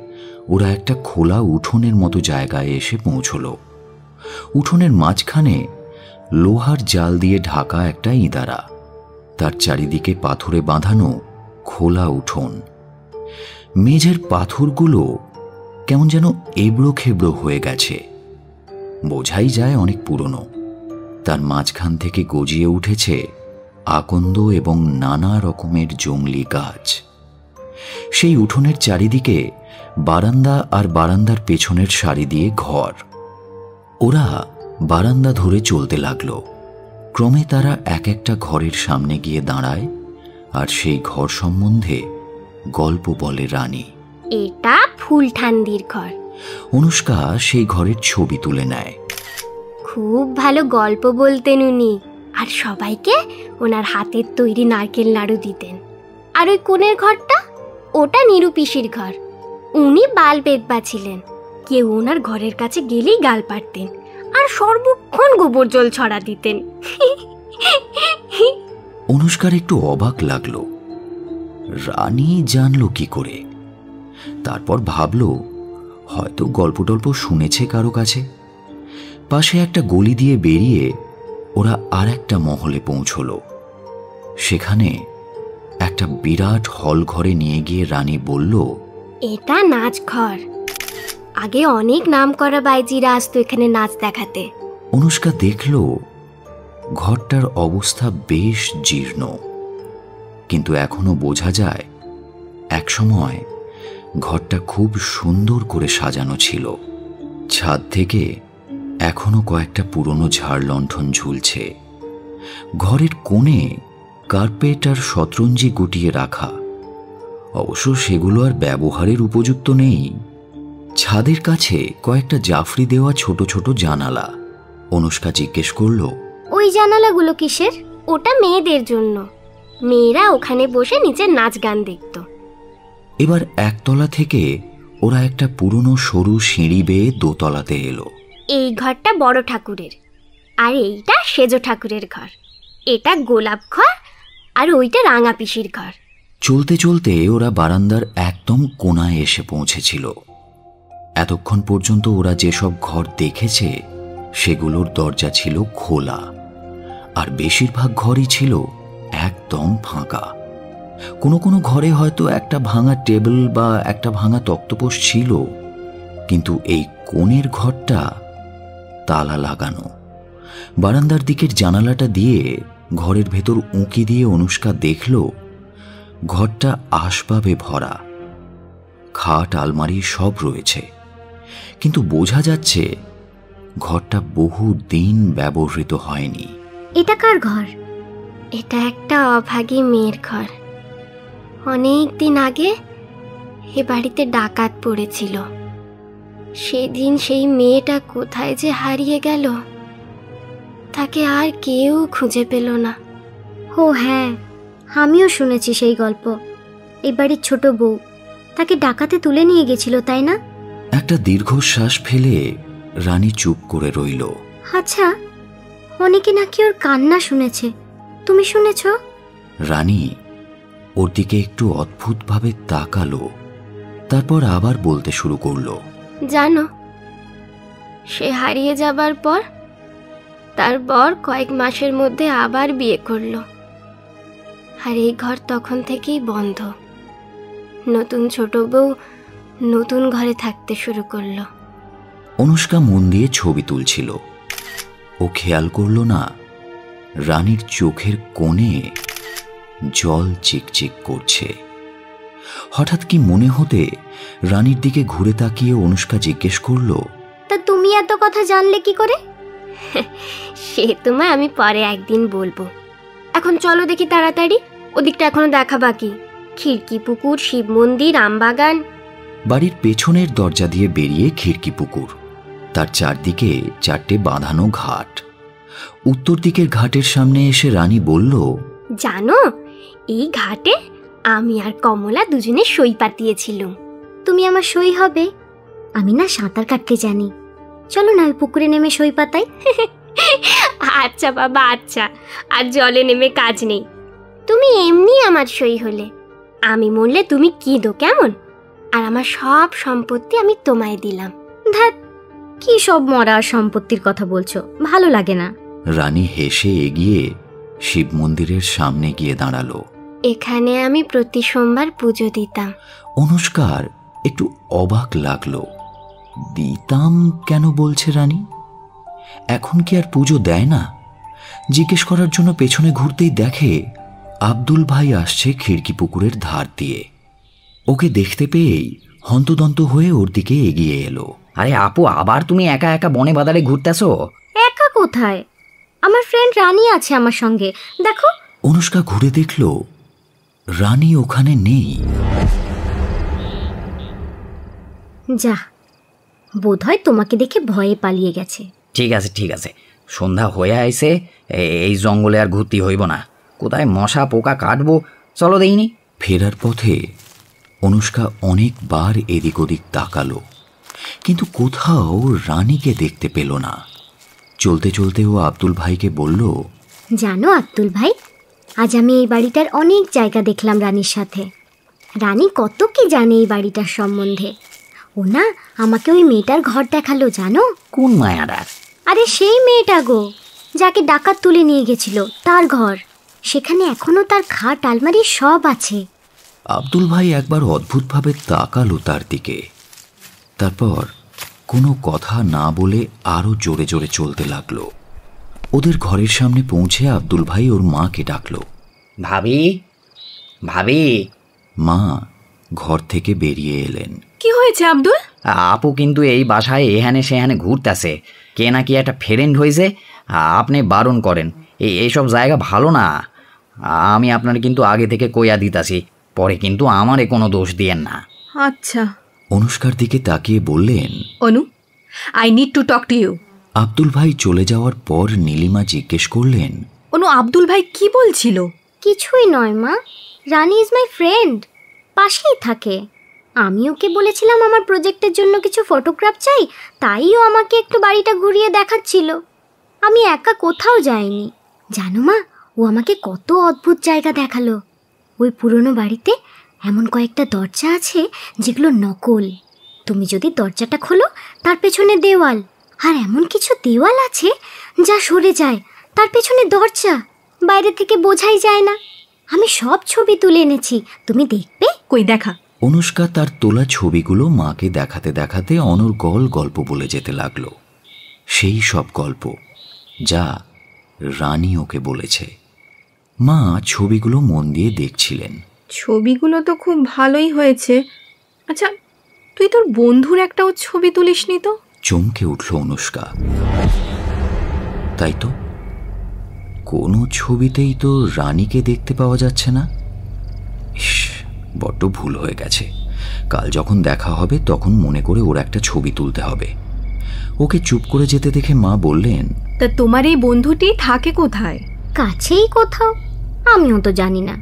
[SPEAKER 1] ওরা একটা খোলা উঠোনের মতো জায়গায় এসে পৌঁছল। উঠোনের মাঝখানে লোহার জাল দিয়ে ঢাকা একটা ইঁদারা। তার চারিদিকে পাথরে বাঁধানো খোলা উঠোন। মেঝের পাথরগুলো কেমন যেন এবড়ো খেবড়ো হয়ে গেছে। বোঝাই যায় অনেক পুরনো। তার মাঝখান থেকে গজিয়ে উঠেছে আকন্দ এবং নানা রকমের জংলি গাছ। সেই উঠোনের চারিদিকে বারান্দা আর বারান্দার পেছনের সারি দিয়ে ঘর। ওরা বারান্দা ধরে চলতে লাগল। ক্রমে তারা এক একটা ঘরের সামনে গিয়ে দাঁড়ায় আর সেই ঘর সম্বন্ধে গল্প বলে রানী।
[SPEAKER 3] এটা ফুল ঠান্দির ঘর।
[SPEAKER 1] অনুষ্কা সেই ঘরের ছবি তুলে নেয়।
[SPEAKER 3] খুব ভালো গল্প বলতেন উনি। আর সবাইকে ওনার হাতের তৈরি নারকেল নাড়ু দিতেন। আর ওই কোণের ঘরটা? ওটা নিরুপিসির ঘর। উনি বাল বেদবা ছিলেন। কেউ ওনার ঘরের কাছে গেলেই গাল পারতেন আর সর্বক্ষণ গোবর জল ছড়া দিতেন।
[SPEAKER 1] অনুষ্কার একটু অবাক লাগল। রানী জানলো কি করে। তারপর ভাবল হয়তো গল্প টল্প শুনেছে কারও কাছে। পাশে একটা গলি দিয়ে বেরিয়ে ওরা আর একটা মহলে পৌঁছল। সেখানে একটা বিরাট হল ঘরে নিয়ে গিয়ে রানী বলল
[SPEAKER 3] এটা নাচ ঘর। আগে অনেক নাম করা বাইজিরা আসতো এখানে নাচ দেখাতে।
[SPEAKER 1] অনুষ্কা দেখল ঘরটার অবস্থা বেশ জীর্ণ। কিন্তু এখনও বোঝা যায় একসময় ঘরটা খুব সুন্দর করে সাজানো ছিল। ছাদ থেকে এখনও কয়েকটা পুরনো ঝাড় লণ্ঠন ঝুলছে। ঘরের কোণে কার্পেট আর শতরঞ্জি গুটিয়ে রাখা। অবশ্য সেগুলো আর ব্যবহারের উপযুক্ত নেই। ছাদের কাছে কয়েকটা জাফরি দেওয়া ছোট ছোট জানালা। অনুষ্কা জিজ্ঞেস করল,
[SPEAKER 3] ওই জানালাগুলো কিসের? ওটা মেয়েদের জন্য। মেয়েরা ওখানে বসে নিচে নাচ গান দেখতো।
[SPEAKER 1] এবার একতলা থেকে ওরা একটা পুরনো সরু সিঁড়ি বেয়ে দোতলাতে এলো।
[SPEAKER 3] এই ঘরটা বড় ঠাকুরের আর এইটা সেজো ঠাকুরের ঘর। এটা গোলাপ ঘর আর ওইটা রাঙা পিসির ঘর।
[SPEAKER 1] চলতে চলতে ওরা বারান্দার একদম কোনায় এসে পৌঁছেছিল। এতক্ষণ পর্যন্ত ওরা যেসব ঘর দেখেছে সেগুলোর দরজা ছিল খোলা আর বেশিরভাগ ঘরই ছিল একদম ফাঁকা। কোনো কোনো ঘরে হয়তো একটা ভাঙা টেবিল বা একটা ভাঙা তক্তপোষ ছিল, কিন্তু এই কোণের ঘরটা তালা লাগানো। বারান্দার দিকের জানালাটা দিয়ে ঘরের ভেতর উঁকি দিয়ে অনুষ্কা দেখল, ঘরটা আসবাবে ভরা। খাট, আলমারি সব রয়েছে। কিন্তু বোঝা যাচ্ছে ঘরটা বহু দিন ব্যবহৃত হয়নি।
[SPEAKER 2] এটা কার ঘর?
[SPEAKER 3] এটা একটা অভাগী মেয়ের ঘর। অনেক দিন আগে এ বাড়িতে ডাকাত পড়েছিল। সেদিন সেই মেয়েটা কোথায় যে হারিয়ে গেল তাকে আর কেউ খুঁজে পেল না।
[SPEAKER 2] ও হ্যাঁ আমিও শুনেছি সেই গল্প। এই বাড়ির ছোট বউ তাকে ডাকাতে তুলে নিয়ে গেছিল তাই না?
[SPEAKER 1] একটা দীর্ঘশ্বাস ফেলে রানী চুপ করে রইল।
[SPEAKER 2] আচ্ছা অনেকে নাকি ওর কান্না শুনেছে। তুমি শুনেছ?
[SPEAKER 1] রানী ওর দিকে একটু অদ্ভুতভাবে তাকালো তারপর আবার বলতে শুরু করল।
[SPEAKER 3] জানো সে হারিয়ে যাবার পর তারপর কয়েক মাসের মধ্যে আবার বিয়ে করল। আর এই ঘর তখন থেকেই বন্ধ। নতুন ছোট বউ নতুন ঘরে থাকতে শুরু করল।
[SPEAKER 1] অনুষ্কা মন দিয়ে ছবি তুলছিল। ও খেয়াল করল না রানীর চোখের কোণে জল চিকচিক করছে। হঠাৎ কি মনে হতে রানীর দিকে ঘুরে তাকিয়ে অনুষ্কা জিজ্ঞেস করল
[SPEAKER 2] তা তুমি এত কথা জানলে কি করে?
[SPEAKER 3] সে তোমায় আমি পরে একদিন বলব। এখন চলো দেখি তাড়াতাড়ি ওদিকটা এখনও দেখা বাকি। খিড়কি পুকুর শিব মন্দির আমবাগান
[SPEAKER 1] বাড়ির পেছনের দরজা দিয়ে বেরিয়ে খিড়কি পুকুর। তার চারদিকে চারটে বাঁধানো ঘাট। উত্তর দিকের ঘাটের সামনে এসে রানী বলল
[SPEAKER 3] জানো এই ঘাটে আমি আর কমলা দুজনে সই পাতিয়েছিলুম।
[SPEAKER 2] তুমি আমার সই হবে। আমি না সাঁতার কাটতে জানি। চলো না ওই পুকুরে নেমে সই পাতাই।
[SPEAKER 3] আচ্ছা বাবা আচ্ছা। আর জলে নেমে কাজ নেই। তুমি এমনি আমার সই হলে। আমি মরলে তুমি কি দো কেমন? আর আমার সব সম্পত্তি আমি তোমায় দিলাম।
[SPEAKER 2] ধ্যাত কি সব মরা আর সম্পত্তির কথা বলছো? ভালো লাগে না।
[SPEAKER 1] রানী হেসে এগিয়ে শিব মন্দিরের সামনে গিয়ে দাঁড়াল।
[SPEAKER 3] এখানে আমি প্রতি সোমবার পুজো দিতাম।
[SPEAKER 1] অনুষ্কার একটু অবাক লাগল। দিতাম কেন বলছে রানী? এখন কি আর পুজো দেয় না? জিজ্ঞেস করার জন্য পেছনে ঘুরতেই দেখে আব্দুল ভাই আসছে খিড়কি পুকুরের ধার দিয়ে। ওকে দেখতে পেয়েই হন্তদন্ত হয়ে ওর দিকে এগিয়ে এলো।
[SPEAKER 4] আরে আপু আবার তুমি একা একা বনে বাদারে ঘুরতেছো?
[SPEAKER 2] একা কোথায়? আমার ফ্রেন্ড রানী আছে আমার সঙ্গে। দেখো।
[SPEAKER 1] অনুষ্কা ঘুরে দেখল রানী ওখানে নেই।
[SPEAKER 2] যা বোধহয় তোমাকে দেখে ভয়ে পালিয়ে গেছে।
[SPEAKER 4] ঠিক আছে ঠিক আছে। সন্ধ্যা হয়ে আইছে এ- এই জঙ্গলে আর ঘুরতে হইব না। কোথায় মশা পোকা কাটবো চলো দেইনি।
[SPEAKER 1] ফেরার পথে অনুষ্কা অনেকবার এদিক ওদিক তাকালো কিন্তু কোথাও রানীকে দেখতে পেল না। চলতে চলতে ও আব্দুল ভাইকে বলল
[SPEAKER 2] জানো আব্দুল ভাই আজ আমি এই বাড়িটার অনেক জায়গা দেখলাম রানীর সাথে। রানী কত কি জানে এই বাড়িটার সম্বন্ধে। ও না আমাকে ওই মেয়েটার ঘর দেখাল জানো?
[SPEAKER 4] কোন মায়াডার
[SPEAKER 2] আরে সেই মেয়েটা গো যাকে ডাকাত তুলে নিয়ে গেছিল তার ঘর। সেখানে এখনও তার খাট আলমারি সব আছে।
[SPEAKER 1] আব্দুল ভাই একবার অদ্ভুতভাবে তাকালো তার দিকে। তারপর কোনো কথা না বলে আরও জোরে জোরে চলতে লাগল। ওদের ঘরের সামনে পৌঁছে আব্দুল ভাই ওর মাকে ডাকলো।
[SPEAKER 4] ভাবি ভাবি।
[SPEAKER 1] মা ঘর থেকে বেরিয়ে এলেন।
[SPEAKER 5] কি হয়েছে আব্দুল?
[SPEAKER 4] আপু কিন্তু এই বাসায় এখানে সেখানে ঘুরতেছে। কে নাকি একটা ফ্রেন্ড হয়েছে আপনি বারণ করেন। এই এইসব জায়গা ভালো না। আমি আপনার কিন্তু আগে থেকে কইয়া দিতাছি পরে কিন্তু আমারে কোনো দোষ দিয়েন না।
[SPEAKER 5] আচ্ছা।
[SPEAKER 1] অনুষ্কার দিকে তাকিয়ে বললেন
[SPEAKER 5] Anu I need to talk to you
[SPEAKER 1] Abdul ভাই চলে যাওয়ার পর নীলিমা জিজ্ঞেস করলেন
[SPEAKER 5] অনু আব্দুল ভাই কি বলছিল?
[SPEAKER 2] কিছুই নয় মা। রানী ইজ মাই ফ্রেন্ড পাশেই থাকে। আমি ওকে বলেছিলাম আমার প্রজেক্টের জন্য কিছু ফটোগ্রাফ চাই তাই ও আমাকে একটু বাড়িটা ঘুরিয়ে দেখাচ্ছিল। আমি একা কোথাও যাইনি। জানো মা ও আমাকে কত অদ্ভুত জায়গা দেখাল। ওই পুরনো বাড়িতে এমন কয়েকটা দরজা আছে যেগুলো নকল। তুমি যদি দরজাটা খোলো তার পেছনে দেওয়াল। আর এমন কিছু দেওয়াল আছে যা সরে যায় তার পেছনে দরজা বাইরে থেকে বোঝাই যায় না। আমি সব ছবি তুলে এনেছি তুমি দেখবে?
[SPEAKER 5] কই দেখা।
[SPEAKER 1] অনুষ্কা তার তোলা ছবিগুলো মাকে দেখাতে দেখাতে অনর্গল গল্প বলে যেতে লাগল। সেই সব গল্প যা রানী ওকে বলেছে। মা ছবিগুলো মন দিয়ে দেখছিলেন।
[SPEAKER 5] ছবিগুলো তো খুব ভালোই হয়েছে। আচ্ছা তুই তোর বন্ধুর একটাও ছবি তুলিসনি তো?
[SPEAKER 1] চমকে উঠল অনুষ্কা। তাই তো? কোনো ছবিতেই তো রানীকে দেখতে পাওয়া যাচ্ছে না? ইস বড্ড ভুল হয়ে গেছে। কাল যখন দেখা হবে তখন মনে করে ওর একটা ছবি তুলতে হবে। ওকে চুপ করে যেতে দেখে মা বললেন
[SPEAKER 5] তা তোমার এই বন্ধুটি থাকে কোথায়?
[SPEAKER 2] কাছেই কোথাও? আমিও তো জানি না।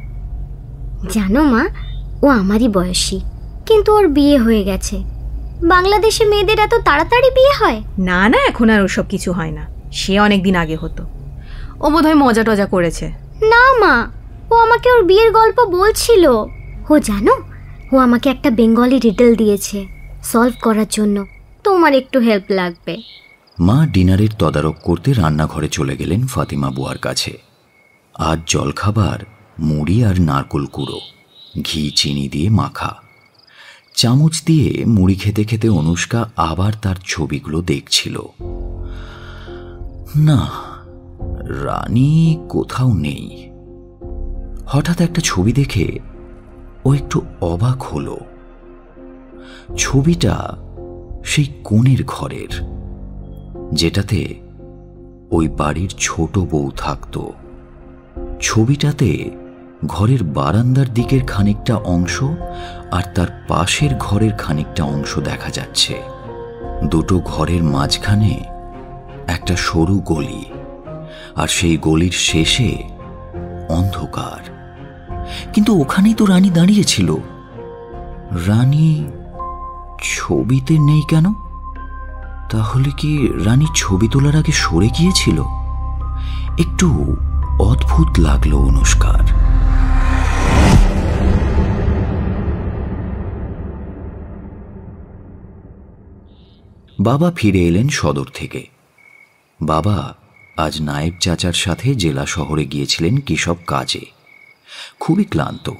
[SPEAKER 2] জানো মা ও আমারই বয়সী কিন্তু ওর বিয়ে হয়ে গেছে। বাংলাদেশে মেয়েদের এত তাড়াতাড়ি বিয়ে হয়?
[SPEAKER 5] না না এখন আর ওসব কিছু হয় না। সে অনেক দিন আগে হতো। ও বোধহয় মজা টজা করেছে।
[SPEAKER 2] না মা ও আমাকে ওর বিয়ের গল্প বলছিল। ও জানো ও আমাকে একটা বেঙ্গলি রিডেল দিয়েছে সলভ করার জন্য। তোমার একটু হেল্প লাগবে।
[SPEAKER 1] মা ডিনারের তদারক করতে রান্নাঘরে চলে গেলেন ফাতিমা বুয়ার কাছে। আজ জলখাবার মুড়ি আর নারকোল কুড়ো। ঘি চিনি দিয়ে মাখা। চামচ দিয়ে মুড়ি খেতে খেতে অনুষ্কা আবার তার ছবিগুলো দেখছিল। না, রানী কোথাও নেই। হঠাৎ একটা ছবি দেখে ও একটু অবাক হলো। ছবিটা সেই কোণের ঘরের, যেটাতে ওই বাড়ির ছোট বউ থাকত। ছবিটাতে ঘরের বারান্দার দিকের খানিকটা অংশ আর তার পাশের ঘরের খানিকটা অংশ দেখা যাচ্ছে। দুটো ঘরের মাঝখানে একটা সরু গলি, আর সেই গলির শেষে অন্ধকার। কিন্তু ওখানেই তো রানী দাঁড়িয়েছিল রানী ছবিতে নেই কেন? তাহলে কি রানী ছবি তোলার আগে সরে গিয়েছিল? একটু অদ্ভুত লাগল অনুষ্কার। বাবা ফিরে এলেন সদর থেকে। বাবা আজ নায়েব চাচার সাথে জেলা শহরে গিয়েছিলেন কিসব কাজে। খুবই ক্লান্ত।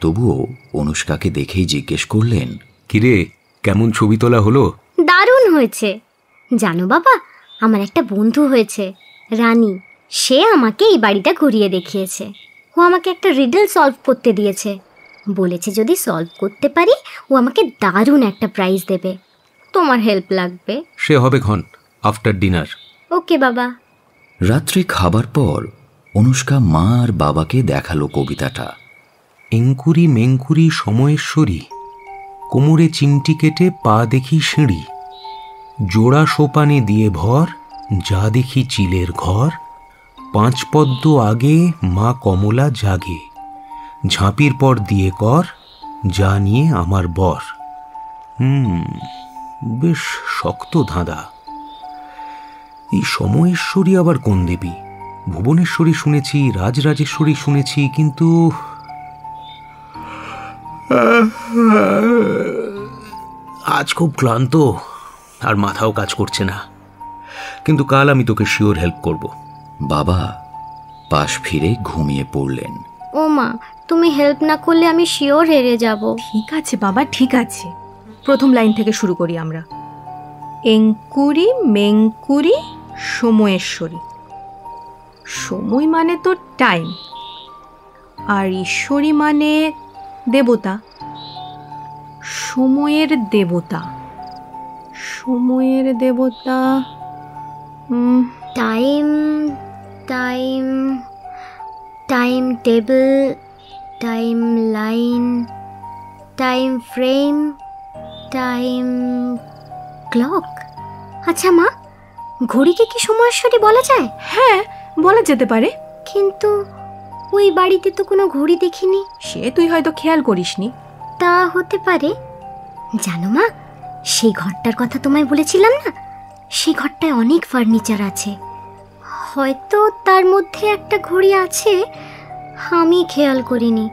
[SPEAKER 1] তবুও অনুষ্কাকে দেখেই জিজ্ঞেস করলেন
[SPEAKER 6] কিরে কেমন ছবি তোলা হলো?
[SPEAKER 2] দারুণ হয়েছে। জানো বাবা আমার একটা বন্ধু হয়েছে রানী। সে আমাকে এই বাড়িটা ঘুরিয়ে দেখিয়েছে। ও আমাকে একটা রিডল সলভ করতে দিয়েছে। বলেছে যদি সলভ করতে পারি ও আমাকে দারুণ একটা প্রাইজ দেবে। তোমার হেল্প লাগবে।
[SPEAKER 6] সে হবে ক্ষণ আফটার ডিনার
[SPEAKER 2] ওকে বাবা।
[SPEAKER 1] রাত্রে খাবার পর অনুষ্কা মা আর বাবাকে দেখাল কবিতাটা।
[SPEAKER 6] এঙ্কুরি মেঙ্কুরি সময়েশ্বরী কোমরে চিমটি কেটে পা দেখি সিঁড়ি। জোড়া সোপানে দিয়ে ভর যা দেখি চিলের ঘর। পাঁচ পদ্ম আগে মা কমলা জাগে। ঝাঁপির পর দিয়ে কর যা নিয়ে আমার বর। হুম। বেশ শক্ত ধাঁধা। এই সময়েশ্বরী আবার কোন দেবী? ভুবনেশ্বরী শুনেছি রাজরাজেশ্বরী শুনেছি কিন্তু আজ খুব ক্লান্ত আর মাথাও কাজ করছে না। কিন্তু কাল আমি তোকে শিওর হেল্প করব।
[SPEAKER 1] বাবা পাশ ফিরে ঘুমিয়ে পড়লেন।
[SPEAKER 2] ও মা তুমি হেল্প না করলে আমি শিওর হেরে যাব।
[SPEAKER 5] ঠিক আছে বাবা ঠিক আছে। প্রথম লাইন থেকে শুরু করি আমরা। এঙ্কুরি মেঙ্কুরি সময়েশ্বরী। সময় মানে তো টাইম আর ঈশ্বরী মানে দেবতা। সময়ের দেবতা সময়ের দেবতা
[SPEAKER 2] time time time table time line time frame time clock আচ্ছা মা ঘড়িকে কি সময়েশ্বরী বলা যায়?
[SPEAKER 5] হ্যাঁ বলা যেতে পারে।
[SPEAKER 2] কিন্তু ওই বাড়িতে তো কোনো ঘড়ি দেখিনি।
[SPEAKER 5] সে তুই হয়তো খেয়াল করিসনি।
[SPEAKER 2] তা হতে পারে। জানো মা সেই ঘরটার কথা তোমায় বলেছিলাম না? সেই ঘরটায় অনেক ফার্নিচার আছে। হয়তো তার মধ্যে একটা ঘড়ি আছে আমি খেয়াল করিনি।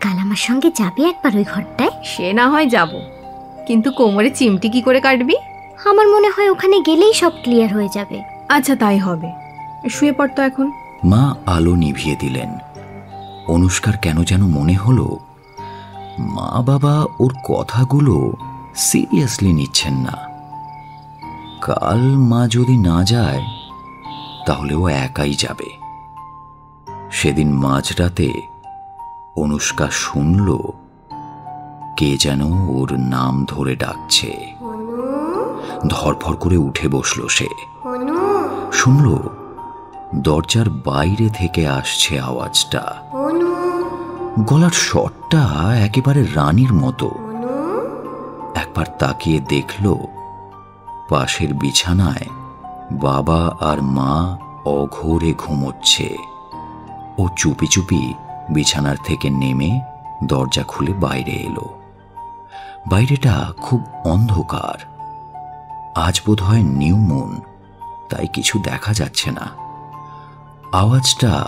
[SPEAKER 2] কাল আমার সঙ্গে যাবে একবার ওই ঘরটায়?
[SPEAKER 5] সে না হয় যাব। কিন্তু কোমরে চিমটি কি করে কাটবি?
[SPEAKER 2] আমার মনে হয় ওখানে গেলেই সব ক্লিয়ার হয়ে যাবে।
[SPEAKER 5] আচ্ছা তাই হবে। শুয়ে পড়তো এখন।
[SPEAKER 1] মা আলো নিভিয়ে দিলেন। অনুষ্কার কেন যেন মনে হলো মা বাবা ওর কথাগুলো সিরিয়াসলি নিচ্ছেন না। কাল মা যদি না যায় তাহলে ও একাই যাবে। সেদিন মাঝরাতে অনুষ্কা শুনল কে যেন ওর নাম ধরে ডাকছে। ধরফর করে উঠে বসল সে। শুনল? দরজার বাইরে থেকে আসছে আওয়াজটা। গলার শটটা একেবারে রানীর মতো। একবার তাকিয়ে দেখল পাশের বিছানায় বাবা আর মা অঘোরে ঘুমোচ্ছে। ও চুপি চুপি বিছানার থেকে নেমে দরজা খুলে বাইরে এলো। বাইরেটা খুব অন্ধকার। আজ বোধ হয় নিউ মুন, তাই কিছু দেখা যাচ্ছে না। আওয়াজটা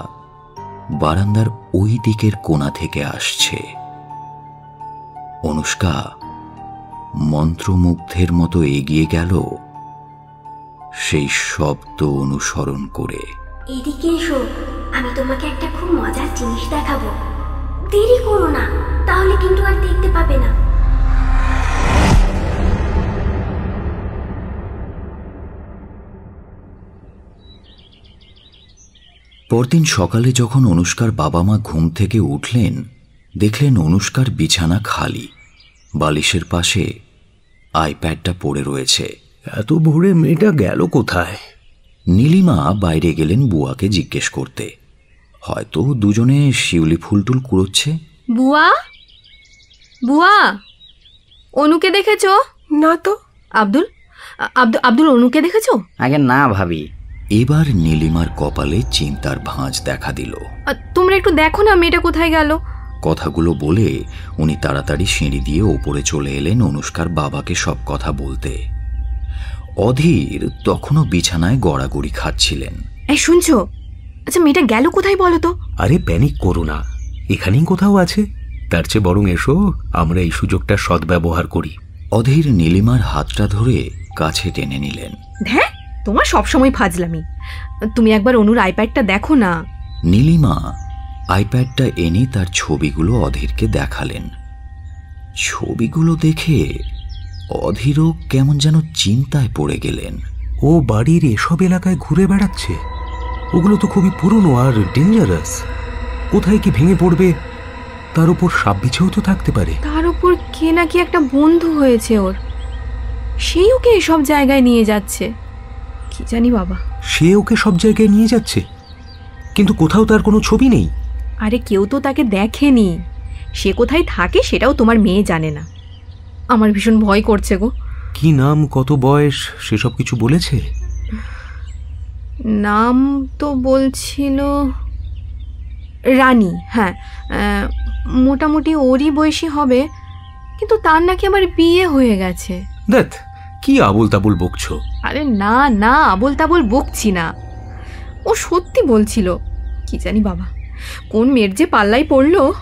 [SPEAKER 1] বারান্দার ওই দিকের কোণা থেকে আসছে। অনুষ্কা মন্ত্রমুগ্ধের মতো এগিয়ে গেল সেই শব্দ অনুসরণ করে।
[SPEAKER 3] এদিকে এসো, আমি তোমাকে একটা খুব মজার জিনিস দেখাবো। দেরি করো না, তাহলে কিন্তু আর দেখতে পাবে না।
[SPEAKER 1] পরদিন সকালে যখন অনুষ্কার বাবা মা ঘুম থেকে উঠলেন দেখলেন অনুষ্কার বিছানা খালি। বালিশের পাশে আইপ্যাডটা পড়ে রয়েছে।
[SPEAKER 6] এত ভোরে মেয়েটা গেল কোথায়?
[SPEAKER 1] নীলিমা বাইরে গেলেন বুয়াকে জিজ্ঞেস করতে। হয়তো দুজনে শিউলি ফুলটুল কুড়োচ্ছে?
[SPEAKER 5] বুয়া? বুয়া? অনুকে দেখেছ?
[SPEAKER 7] না তো।
[SPEAKER 5] আব্দুল? আব্দুল আব্দুল অনুকে দেখেছ?
[SPEAKER 4] আগে না ভাবি।
[SPEAKER 1] এবার নীলিমার কপালে চিন্তার ভাঁজ দেখা দিল।
[SPEAKER 5] তোমরা একটু দেখো না মেয়েটা কোথায় গেল।
[SPEAKER 1] কথাগুলো বলে উনি তাড়াতাড়ি সিঁড়ি দিয়ে ওপরে চলে এলেন অনুষ্কার বাবাকে সব কথা বলতে। অধীর তখনও বিছানায় গড়াগড়ি খাচ্ছিলেন।
[SPEAKER 5] এই শুনছো? আচ্ছা মেয়েটা গেল কোথায় বলো তো?
[SPEAKER 6] আরে প্যানিক করো না। এখানেই কোথাও আছে। তার চেয়ে বরং এসো আমরা এই সুযোগটা সদ্ব্যবহার করি।
[SPEAKER 1] অধীর নীলিমার হাতটা ধরে কাছে টেনে নিলেন।
[SPEAKER 5] হ্যাঁ তোমার সবসময় ফাজলামি। তুমি একবার অনুর আইপ্যাডটা দেখো না।
[SPEAKER 1] নীলিমা আইপ্যাডটা এনে তার ছবিগুলো অধীরকে দেখালেন। ছবিগুলো দেখে অধীরও কেমন যেন চিন্তায় পড়ে গেলেন।
[SPEAKER 6] ও বাড়ির এসব এলাকায় ঘুরে বেড়াচ্ছে। ওগুলো তো খুবই পুরনো আর ডেঞ্জারাস কোথায় কি ভেঙে পড়বে তার উপর সাপ বিছেও তো থাকতে পারে।
[SPEAKER 5] তার উপর কে নাকি একটা বন্ধু হয়েছে ওর। সেই ওকে এসব জায়গায় নিয়ে যাচ্ছে। কি জানি বাবা।
[SPEAKER 6] সে ওকে সব জায়গায় নিয়ে যাচ্ছে। কিন্তু কোথাও তার কোনো ছবি নেই।
[SPEAKER 5] আরে কেউ তো তাকে দেখেনি। সে কোথায় থাকে সেটাও তোমার মেয়ে জানে না। আমার ভীষণ ভয় করছে গো।
[SPEAKER 6] কি নাম কত বয়স সেসব কিছু বলেছে?
[SPEAKER 5] নাম তো বলছিল রানী হ্যাঁ। মোটামুটি ওরই বয়সী হবে কিন্তু তার নাকি আমার বিয়ে হয়ে গেছে।
[SPEAKER 6] দেখ কি আবল তাবল বকছো?
[SPEAKER 5] আরে না না আবল তাবল বকছি না। ও সত্যি বলছিল কি জানি বাবা কোন মেয়ের যে পাল্লাই পড়ল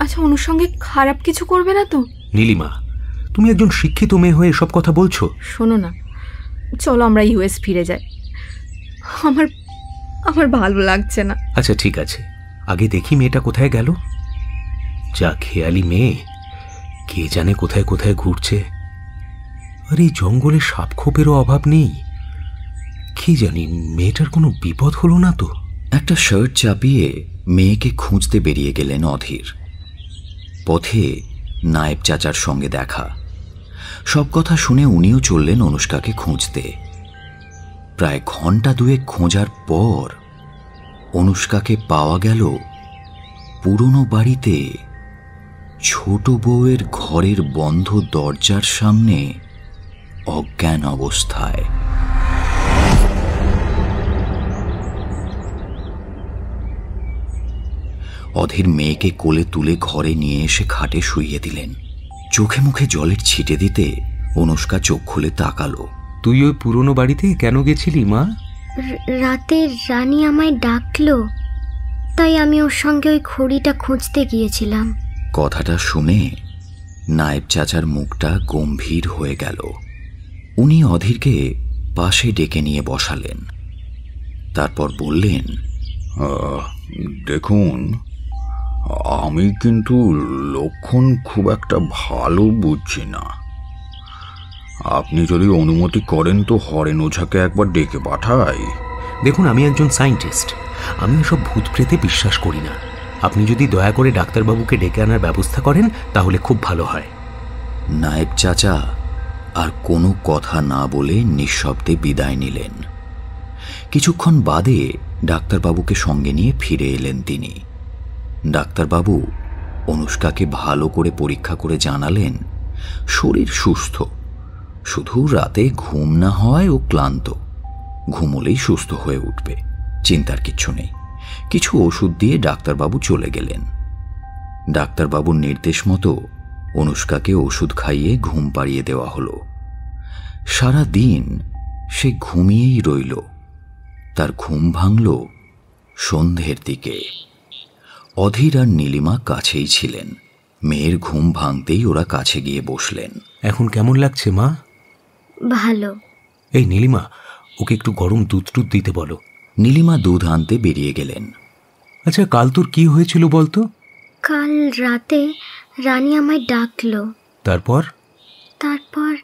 [SPEAKER 5] আচ্ছা অনুর সঙ্গে খারাপ কিছু করবে না তো?
[SPEAKER 6] নীলিমা তুমি একজন শিক্ষিত মেয়ে হয়ে এসব কথা বলছো?
[SPEAKER 5] শোনো না চলো আমরা ইউএস ফিরে যাই। আমার আমার ভালো লাগছে না।
[SPEAKER 6] আচ্ছা ঠিক আছে। আগে দেখি মেয়েটা কোথায় গেল। যা খেয়ালি মেয়ে কে জানে কোথায় কোথায় ঘুরছে। আর এই জঙ্গলে সাপখোপেরও অভাব নেই। কি জানি, মেয়েটার কোনো বিপদ হলো না তো?
[SPEAKER 1] একটা শার্ট চাপিয়ে মেয়েকে খুঁজতে বেরিয়ে গেলেন অধীর। পথে নায়েব চাচার সঙ্গে দেখা। সব কথা শুনে উনিও চললেন অনুষ্কাকে খুঁজতে। প্রায় ঘণ্টা দুয়েক খোঁজার পর অনুষ্কাকে পাওয়া গেল পুরনো বাড়িতে ছোট বউয়ের ঘরের বন্ধ দরজার সামনে অজ্ঞান অবস্থায়। অধীর মেয়েকে কোলে তুলে ঘরে নিয়ে এসে খাটে শুইয়ে দিলেন। চোখে মুখে জলের ছিটে দিতে অনুষ্কা চোখ খুলে তাকালো।
[SPEAKER 6] তুই ওই পুরনো বাড়িতে কেন গেছিলি মা?
[SPEAKER 2] রাতে রানী আমায় ডাকলো তাই আমি ওর সঙ্গে ওই খড়িটা খুঁজতে গিয়েছিলাম।
[SPEAKER 1] কথাটা শুনে নায়েব চাচার মুখটা গম্ভীর হয়ে গেল। উনি অধীরকে পাশে ডেকে নিয়ে বসালেন। তারপর বললেন
[SPEAKER 8] দেখুন আমি কিন্তু লক্ষণ খুব একটা ভালো বুঝছি না। আপনি যদি অনুমতি করেন তো হরেন ওঝাকে একবার ডেকে পাঠাই।
[SPEAKER 6] দেখুন আমি একজন সায়েন্টিস্ট। আমি এসব ভূত প্রেতে বিশ্বাস করি না। আপনি যদি দয়া করে ডাক্তারবাবুকে ডেকে আনার ব্যবস্থা করেন তাহলে খুব ভালো হয়।
[SPEAKER 1] নায়েব চাচা আর কোনো কথা না বলে নিঃশব্দে বিদায় নিলেন। কিছুক্ষণ বাদে ডাক্তারবাবুকে সঙ্গে নিয়ে ফিরে এলেন তিনি। ডাক্তারবাবু অনুষ্কাকে ভালো করে পরীক্ষা করে জানালেন, শরীর সুস্থ, শুধু রাতে ঘুম না হয় ও ক্লান্ত, ঘুমলেই সুস্থ হয়ে উঠবে, চিন্তার কিচ্ছু নেই। কিছু ওষুধ দিয়ে ডাক্তারবাবু চলে গেলেন। ডাক্তারবাবুর নির্দেশ মতো অনুষ্কাকে ওষুধ খাইয়ে ঘুম পাড়িয়ে দেওয়া হলো। সারা দিন সে ঘুমিয়েই রইল। তার ঘুম ভাঙল সন্ধ্যের দিকে। অধীর আর নীলিমা কাছেই ছিলেন। মেয়ের ঘুম ভাঙতেই ওরা কাছে গিয়ে বসলেন।
[SPEAKER 6] এখন কেমন লাগছে মা?
[SPEAKER 2] ভালো।
[SPEAKER 6] এই নীলিমা ওকে একটু গরম দুধ টুধ দিতে বলো।
[SPEAKER 1] নীলিমা দুধ আনতে বেরিয়ে গেলেন।
[SPEAKER 6] আচ্ছা কাল তোর কি হয়েছিল বলতো?
[SPEAKER 2] কাল রাতে রানী আমায় ডাকলো।
[SPEAKER 6] তারপর?
[SPEAKER 2] তারপর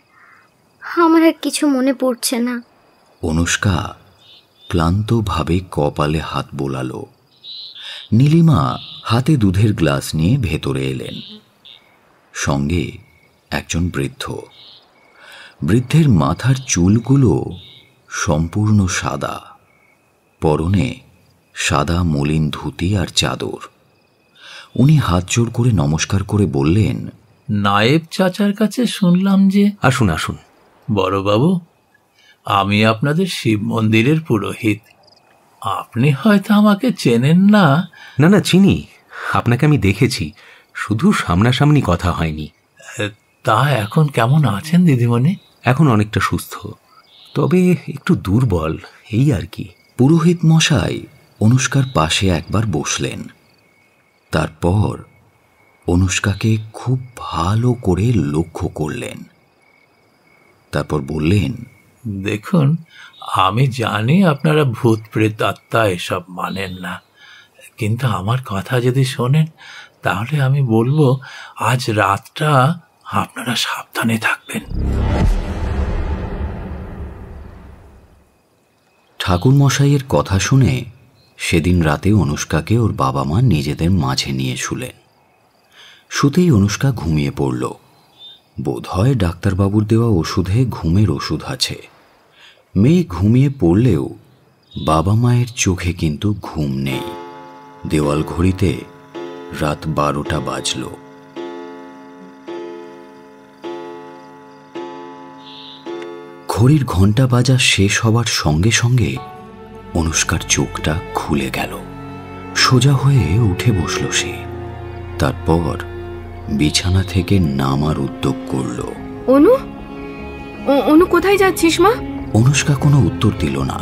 [SPEAKER 2] আমার আর কিছু মনে পড়ছে না।
[SPEAKER 1] অনুষ্কা ক্লান্তভাবে কপালে হাত বোলালো। নীলিমা হাতে দুধের গ্লাস নিয়ে ভেতরে এলেন। সঙ্গে একজন বৃদ্ধ। বৃদ্ধের মাথার চুলগুলো সম্পূর্ণ সাদা। পরনে সাদা মলিন ধুতি আর চাদর। উনি হাত জোড় করে নমস্কার করে বললেন
[SPEAKER 9] নায়েব চাচার কাছে শুনলাম যে
[SPEAKER 6] আসুন আসুন।
[SPEAKER 9] বড়বাবু আমি আপনাদের শিব মন্দিরের পুরোহিত। আপনি হয়তো আমাকে চেনেন না।
[SPEAKER 6] না না চিনি। আপনাকে আমি দেখেছি। শুধু সামনাসামনি কথা হয়নি।
[SPEAKER 9] তা এখন কেমন আছেন দিদিমণি?
[SPEAKER 6] এখন অনেকটা সুস্থ। তবে একটু দুর্বল এই আর কি।
[SPEAKER 1] পুরোহিত মশাই অনুষ্কার পাশে একবার বসলেন। তারপর অনুষ্কাকে খুব ভালো করে লক্ষ্য করলেন। তারপর বললেন
[SPEAKER 9] দেখুন আমি জানি আপনারা ভূত প্রেত আত্মা এসব মানেন না। কিন্তু আমার কথা যদি শোনেন তাহলে আমি বলব আজ রাতটা আপনারা সাবধানে থাকবেন।
[SPEAKER 1] ঠাকুর মশাইয়ের কথা শুনে সেদিন রাতে অনুষ্কাকে ওর বাবা মা নিজেদের মাঝে নিয়ে শুলেন। শুতেই অনুষ্কা ঘুমিয়ে পড়ল। বোধহয় ডাক্তারবাবুর দেওয়া ওষুধে ঘুমের ওষুধ আছে। মেয়ে ঘুমিয়ে পড়লেও বাবা মায়ের চোখে কিন্তু ঘুম নেই। দেওয়াল ঘড়িতে রাত বারোটা বাজল। ঘড়ির ঘণ্টা বাজা শেষ হবার সঙ্গে সঙ্গে অনুষ্কার চোখটা খুলে গেল। সোজা হয়ে উঠে বসল সে। তারপর বিছানা থেকে নামার উদ্যোগ করল।
[SPEAKER 5] অনু? ও- অনু কোথায় যাচ্ছিস মা?
[SPEAKER 1] অনুষ্কা কোনো উত্তর দিল না।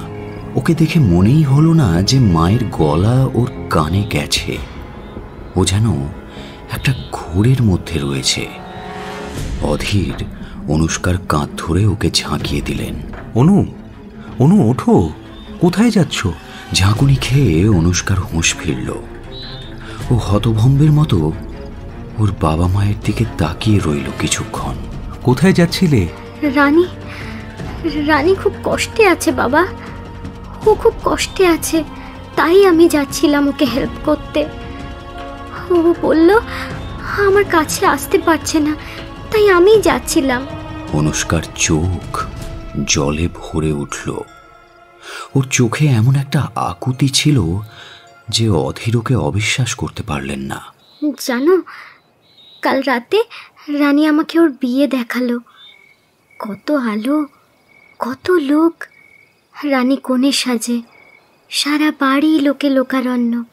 [SPEAKER 1] ওকে দেখে মনেই হলো না যে মায়ের গলা ওর কানে গেছে। ও যেন একটা ঘোরের মধ্যে রয়েছে। অধীর অনুষ্কার কাঁধ ধরে ওকে ঝাঁকিয়ে দিলেন।
[SPEAKER 6] অনু? অনু ওঠো। কোথায় যাচ্ছ?
[SPEAKER 1] ঝাঁকুনি খেয়ে অনুষ্কার হুঁশ ফিরল। ও হতভম্বের মতো ওর বাবা মায়ের দিকে তাকিয়ে রইল কিছুক্ষণ।
[SPEAKER 6] কোথায় যাচ্ছিলে?
[SPEAKER 2] রানী রানী খুব কষ্টে আছে বাবা। ও খুব কষ্টে আছে তাই আমি যাচ্ছিলাম ওকে হেল্প করতে। ও বলল আমার কাছে আসতে পারছে না তাই আমি যাচ্ছিলাম।
[SPEAKER 1] অনুষ্কার চোখ জলে ভরে উঠল। ওর চোখে এমন একটা আকুতি ছিল যে অধীর ওকে অবিশ্বাস করতে পারলেন না।
[SPEAKER 2] জানো, কাল রাতে রানী আমাকে ওর বিয়ে দেখাল। কত আলো, কত লোক। রানী কোণে সাজে, সারা বাড়ি লোকে লোকারণ্য।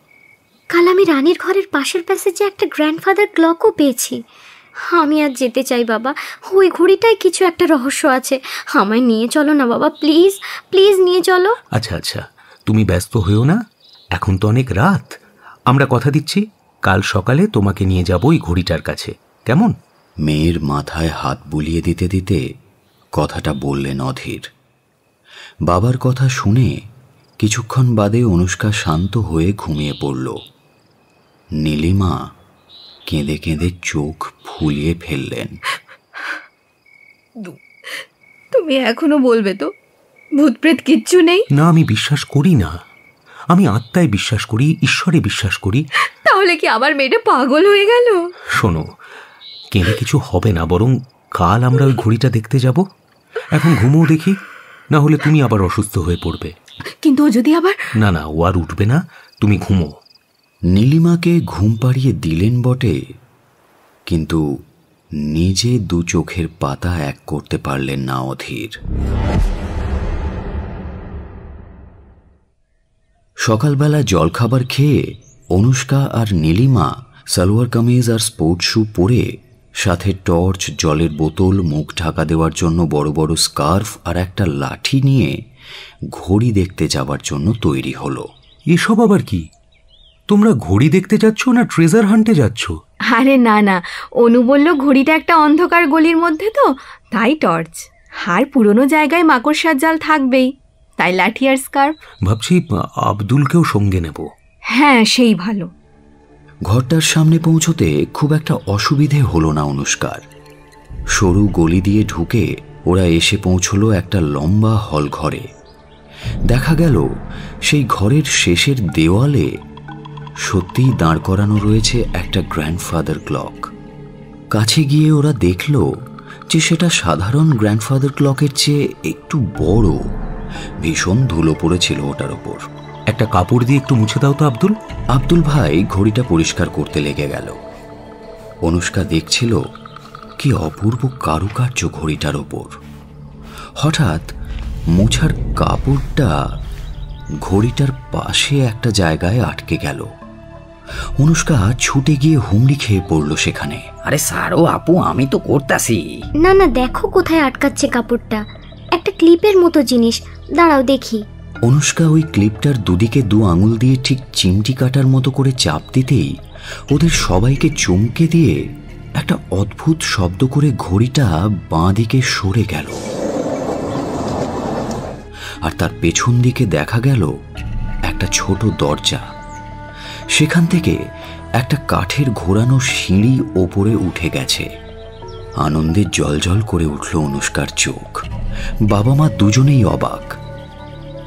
[SPEAKER 2] কাল আমি রানীর ঘরের পাশের প্যাসেজে একটা গ্র্যান্ডফাদার ক্লকও পেয়েছি। আমি আর যেতে চাই বাবা। ওই ঘড়িটায় কিছু একটা রহস্য আছে। আমায় নিয়ে চলো না বাবা প্লিজ প্লিজ নিয়ে চলো।
[SPEAKER 6] আচ্ছা আচ্ছা তুমি ব্যস্ত হয়েও না? এখন তো অনেক রাত। আমরা কথা দিচ্ছি কাল সকালে তোমাকে নিয়ে যাব ওই ঘড়িটার কাছে। কেমন?
[SPEAKER 1] মেয়ের মাথায় হাত বুলিয়ে দিতে দিতে কথাটা বললেন অধীর। বাবার কথা শুনে কিছুক্ষণ বাদে অনুষ্কা শান্ত হয়ে ঘুমিয়ে পড়ল। নীলিমা কেঁদে কেঁদে চোখ ফুলিয়ে ফেললেন।
[SPEAKER 5] তুমি এখনও বলবে তো ভূতপ্রেত কিচ্ছু নেই?
[SPEAKER 6] না আমি বিশ্বাস করি না। আমি আত্মায় বিশ্বাস করি ঈশ্বরে বিশ্বাস করি।
[SPEAKER 5] তাহলে কি আবার মেয়েটা পাগল হয়ে গেল?
[SPEAKER 6] শোনো কেঁদে কিছু হবে না বরং কাল আমরা ওই ঘড়িটা দেখতে যাব। এখন ঘুমোও দেখি না হলে তুমি আবার অসুস্থ হয়ে পড়বে।
[SPEAKER 5] কিন্তু ও যদি আবার
[SPEAKER 6] না না ও আর উঠবে না তুমি ঘুমো।
[SPEAKER 1] নীলিমাকে ঘুম পাড়িয়ে দিলেন বটে কিন্তু নিজে দু চোখের পাতা এক করতে পারলেন না অধীর। সকালবেলা জলখাবার খেয়ে অনুষ্কা আর নীলিমা সালোয়ার কামিজ আর স্পোর্টস শু পরে সাথে টর্চ, জলের বোতল, মুখ ঢাকা দেওয়ার জন্য বড় বড় স্কার্ফ আর একটা লাঠি নিয়ে ঘড়ি দেখতে যাবার জন্য তৈরি হলো।
[SPEAKER 6] এসব আবার কি? তোমরা ঘড়ি দেখতে যাচ্ছ না ট্রেজার হান্টে যাচ্ছ?
[SPEAKER 5] আরে না না। অনু বলল ঘড়িটা একটা অন্ধকার গলির মধ্যে তো। তাই টর্চ। আর পুরনো জায়গায় মাকড়সার জাল থাকবেই। তাই লাঠি আর স্কার্ফ।
[SPEAKER 6] ভাবছি আব্দুলকেও সঙ্গে নেব।
[SPEAKER 5] হ্যাঁ সেই ভালো।
[SPEAKER 1] ঘরটার সামনে পৌঁছতে খুব একটা অসুবিধে হলো না অনুষ্কার। সরু গলি দিয়ে ঢুকে ওরা এসে পৌঁছলো একটা লম্বা হল ঘরে। দেখা গেল সেই ঘরের শেষের দেওয়ালে সত্যিই দাঁড় করানো রয়েছে একটা গ্র্যান্ডফাদার ক্লক কাছে গিয়ে ওরা দেখল যে সেটা সাধারণ গ্র্যান্ডফাদার ক্লকের চেয়ে একটু বড়। ভীষণ ধুলো পড়েছিল ওটার ওপর।
[SPEAKER 6] একটা কাপড় দিয়ে একটু মুছে দাও তো, আব্দুল।
[SPEAKER 1] আব্দুল ভাই ঘড়িটা পরিষ্কার করতে লেগে গেল। অনুষ্কা দেখছিল কি অপূর্ব কারুকার্য ঘড়িটার ওপর। হঠাৎ মোছার কাপড়টা ঘড়িটার পাশে একটা জায়গায় আটকে গেল। অনুষ্কা ছুটে গিয়ে হুমড়ি খেয়ে পড়ল সেখানে।
[SPEAKER 4] আরে সারো আপু আমি তো করতাছি।
[SPEAKER 2] না না দেখো কোথায় আটকাচ্ছে কাপড়টা। একটা ক্লিপের মতো জিনিস। দাঁড়াও দেখি।
[SPEAKER 1] অনুষ্কা ওই ক্লিপটার দুদিকে দু আঙুল দিয়ে ঠিক চিমটি কাটার মতো করে চাপ দিতেই ওদের সবাইকে চমকে দিয়ে একটা অদ্ভুত শব্দ করে ঘড়িটা বাঁ দিকে সরে গেল। আর তার পেছন দিকে দেখা গেল একটা ছোট দরজা। সেখান থেকে একটা কাঠের ঘোরানো সিঁড়ি ওপরে উঠে গেছে। আনন্দে জলজল করে উঠল অনুষ্কার চোখ। বাবা মা দুজনেই অবাক।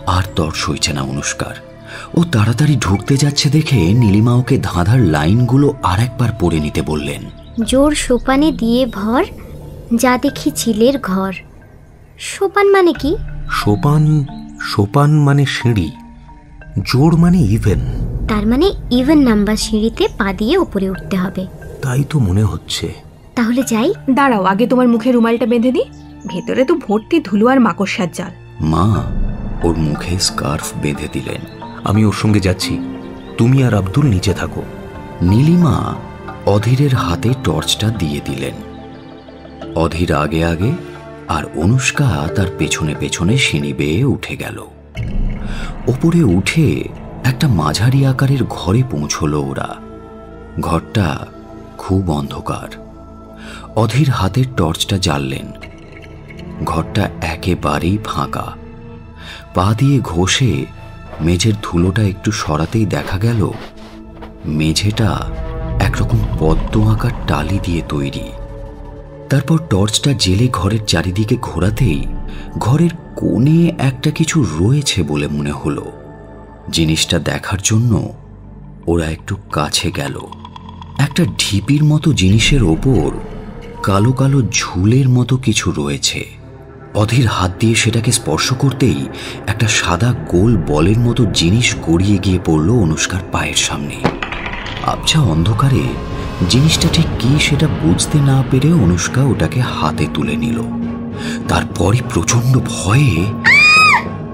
[SPEAKER 1] আর তর সইছে না অনুষ্কার। ও তাড়াতাড়ি ঢুকতে যাচ্ছে দেখে নীলিমা ওকে ধাঁধার লাইনগুলো আর একবার পড়ে নিতে বললেন।
[SPEAKER 2] জোর সোপানে দিয়ে ভর যা দেখি ঝিলের ঘর। সোপান মানে কি?
[SPEAKER 6] সোপান সোপান মানে সিঁড়ি। জোর মানে ইভেন
[SPEAKER 2] তার মানে ইভেন নাম্বার সিঁড়িতে পা দিয়ে উপরে উঠতে হবে।
[SPEAKER 6] তাই তো মনে হচ্ছে।
[SPEAKER 2] তাহলে যাই।
[SPEAKER 5] দাঁড়াও আগে তোমার মুখে রুমালটা বেঁধে দিই। ভেতরে তো ভর্তি ধুলো আর মাকড়সার জাল।
[SPEAKER 1] মা ওর মুখে স্কার্ফ বেঁধে দিলেন।
[SPEAKER 6] আমি ওর সঙ্গে যাচ্ছি। তুমি আর আব্দুল নিচে থাকো।
[SPEAKER 1] নীলিমা অধীরের হাতে টর্চটা দিয়ে দিলেন। অধীর আগে আগে আর অনুষ্কা তার পেছনে পেছনে সিঁড়ি বেয়ে উঠে গেল। ওপরে উঠে একটা মাঝারি আকারের ঘরে পৌঁছলো ওরা। ঘরটা খুব অন্ধকার। অধীর হাতের টর্চটা জ্বাললেন। ঘরটা একেবারেই ফাঁকা। পা দিয়ে ঘষে মেঝের ধুলোটা একটু সরাতেই দেখা গেল, মেঝেটা একরকম পদ্ম আঁকার টালি দিয়ে তৈরি। তারপর টর্চটা জেলে ঘরের চারিদিকে ঘোরাতেই ঘরের কোণে একটা কিছু রয়েছে বলে মনে হলো। জিনিসটা দেখার জন্য ওরা একটু কাছে গেল। একটা ঢিপির মতো জিনিসের ওপর কালো কালো ঝুলের মতো কিছু রয়েছে। অধীর হাত দিয়ে সেটাকে স্পর্শ করতেই একটা সাদা গোল বলের মতো জিনিস গড়িয়ে গিয়ে পড়ল অনুষ্কার পায়ের সামনে। আবছা অন্ধকারে জিনিসটা ঠিক কি সেটা বুঝতে না পেরে অনুষ্কা ওটাকে হাতে তুলে নিল। তারপরই প্রচণ্ড ভয়ে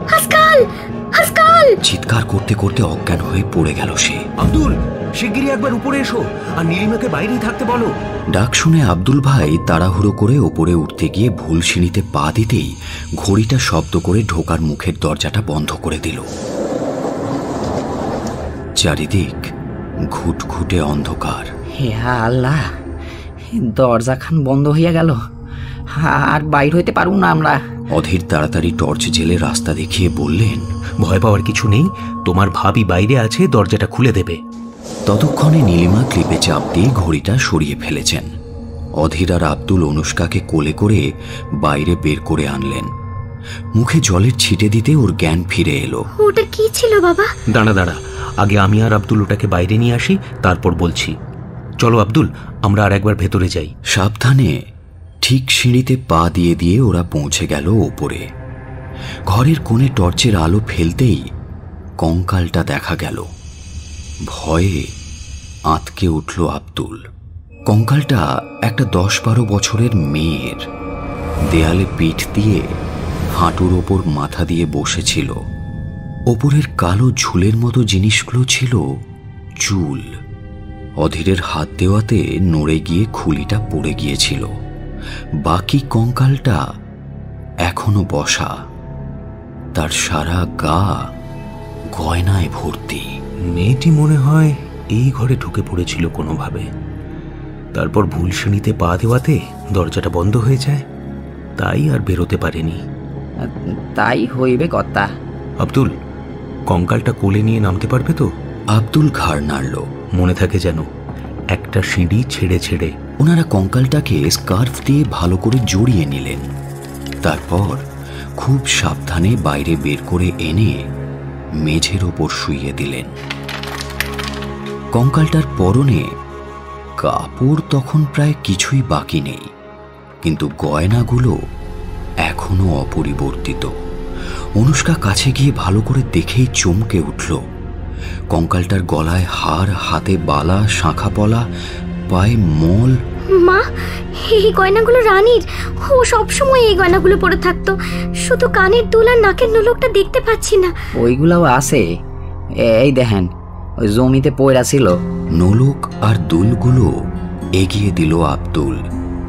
[SPEAKER 2] হাসকাল হাসকাল!
[SPEAKER 1] চিৎকার করতে করতে অজ্ঞান হয়ে পড়ে গেল সে।
[SPEAKER 6] আব্দুল শিগগিরই একবার উপরে এসো আর নীলিমাকে বাইরেই থাকতে বলো।
[SPEAKER 1] ডাক শুনে আব্দুল ভাই তাড়াহুড়ো করে ওপরে উঠতে গিয়ে ভুল সিঁড়িতে পা দিতেই ঘড়িটা শব্দ করে ঢোকার মুখের দরজাটা বন্ধ করে দিল। চারিদিক ঘুটঘুটে অন্ধকার।
[SPEAKER 4] হে আল্লাহ দরজা খান বন্ধ হইয়া গেল। আর বাইর হইতে পারুম না আমরা।
[SPEAKER 1] অধীর তাড়াতাড়ি টর্চ জেলে রাস্তা দেখিয়ে বললেন
[SPEAKER 6] ভয় পাওয়ার কিছু নেই তোমার ভাবি বাইরে আছে দরজাটা খুলে দেবে।
[SPEAKER 1] ততক্ষণে নীলিমা ক্লিপে চাপ দিয়ে ঘড়িটা সরিয়ে ফেলেছেন। অধীর আর আব্দুল অনুষ্কাকে কোলে করে বাইরে বের করে আনলেন। মুখে জলের ছিটে দিতে ওর জ্ঞান ফিরে এলো।
[SPEAKER 2] ওটা কি ছিল বাবা?
[SPEAKER 6] দাঁড়া দাঁড়া আগে আমি আর আব্দুল ওটাকে বাইরে নিয়ে আসি তারপর বলছি। চলো আব্দুল আমরা আর একবার ভেতরে যাই।
[SPEAKER 1] সাবধানে ঠিক সিঁড়িতে পা দিয়ে দিয়ে ওরা পৌঁছে গেল ওপরে। ঘরের কোণে টর্চের আলো ফেলতেই কঙ্কালটা দেখা গেল। ভয়ে আঁতকে উঠল আব্দুল। কঙ্কালটা একটা দশ বারো বছরের মেয়ের। দেয়ালে পিঠ দিয়ে হাঁটুর ওপর মাথা দিয়ে বসেছিল। ওপরের কালো ঝুলের মতো জিনিসগুলো ছিল চুল। অধীরের হাত দেওয়াতে নড়ে গিয়ে খুলিটা পড়ে গিয়েছিল। বাকি কঙ্কালটা এখনও বসা। তার সারা গা গয়নায় ভর্তি।
[SPEAKER 6] মেয়েটি মনে হয় এই ঘরে ঢুকে পড়েছিল কোনোভাবে। তারপর ভুল শ্রেণীতে পা দেওয়াতে দরজাটা বন্ধ হয়ে যায়। তাই আর বেরোতে পারেনি।
[SPEAKER 4] তাই হইবে কর্তা।
[SPEAKER 6] আব্দুল কঙ্কালটা কোলে নিয়ে নামতে পারবে তো?
[SPEAKER 1] আব্দুল ঘাড় নাড়ল।
[SPEAKER 6] মনে থাকে যেন একটা সিঁড়ি ছেড়ে ছেড়ে
[SPEAKER 1] ওনারা কঙ্কালটাকে স্কার্ফ দিয়ে ভালো করে জড়িয়ে নিলেন। তারপর খুব সাবধানে বাইরে বের করে এনে মেঝের ওপর শুইয়ে দিলেন। কঙ্কালটার পরনে কাপড় তখন প্রায় কিছুই বাকি নেই, কিন্তু গয়নাগুলো এখনও অপরিবর্তিত। অনুষ্কা কাছে গিয়ে ভালো করে দেখেই চমকে উঠল। কঙ্কালটার গলায় হার হাতে বালা শাঁখা পলা পায়ে মল।
[SPEAKER 2] মা এই গয়নাগুলো রানীর। ও সবসময় এই গয়নাগুলো পরে থাকতো। শুধু কানের দুল আর নাকের নোলকটা দেখতে পাচ্ছি না।
[SPEAKER 4] ওইগুলাও আছে। এই দেখেন ওই জমিতে পয়রা ছিল।
[SPEAKER 1] নোলক আর দুলগুলো এগিয়ে দিল আব্দুল।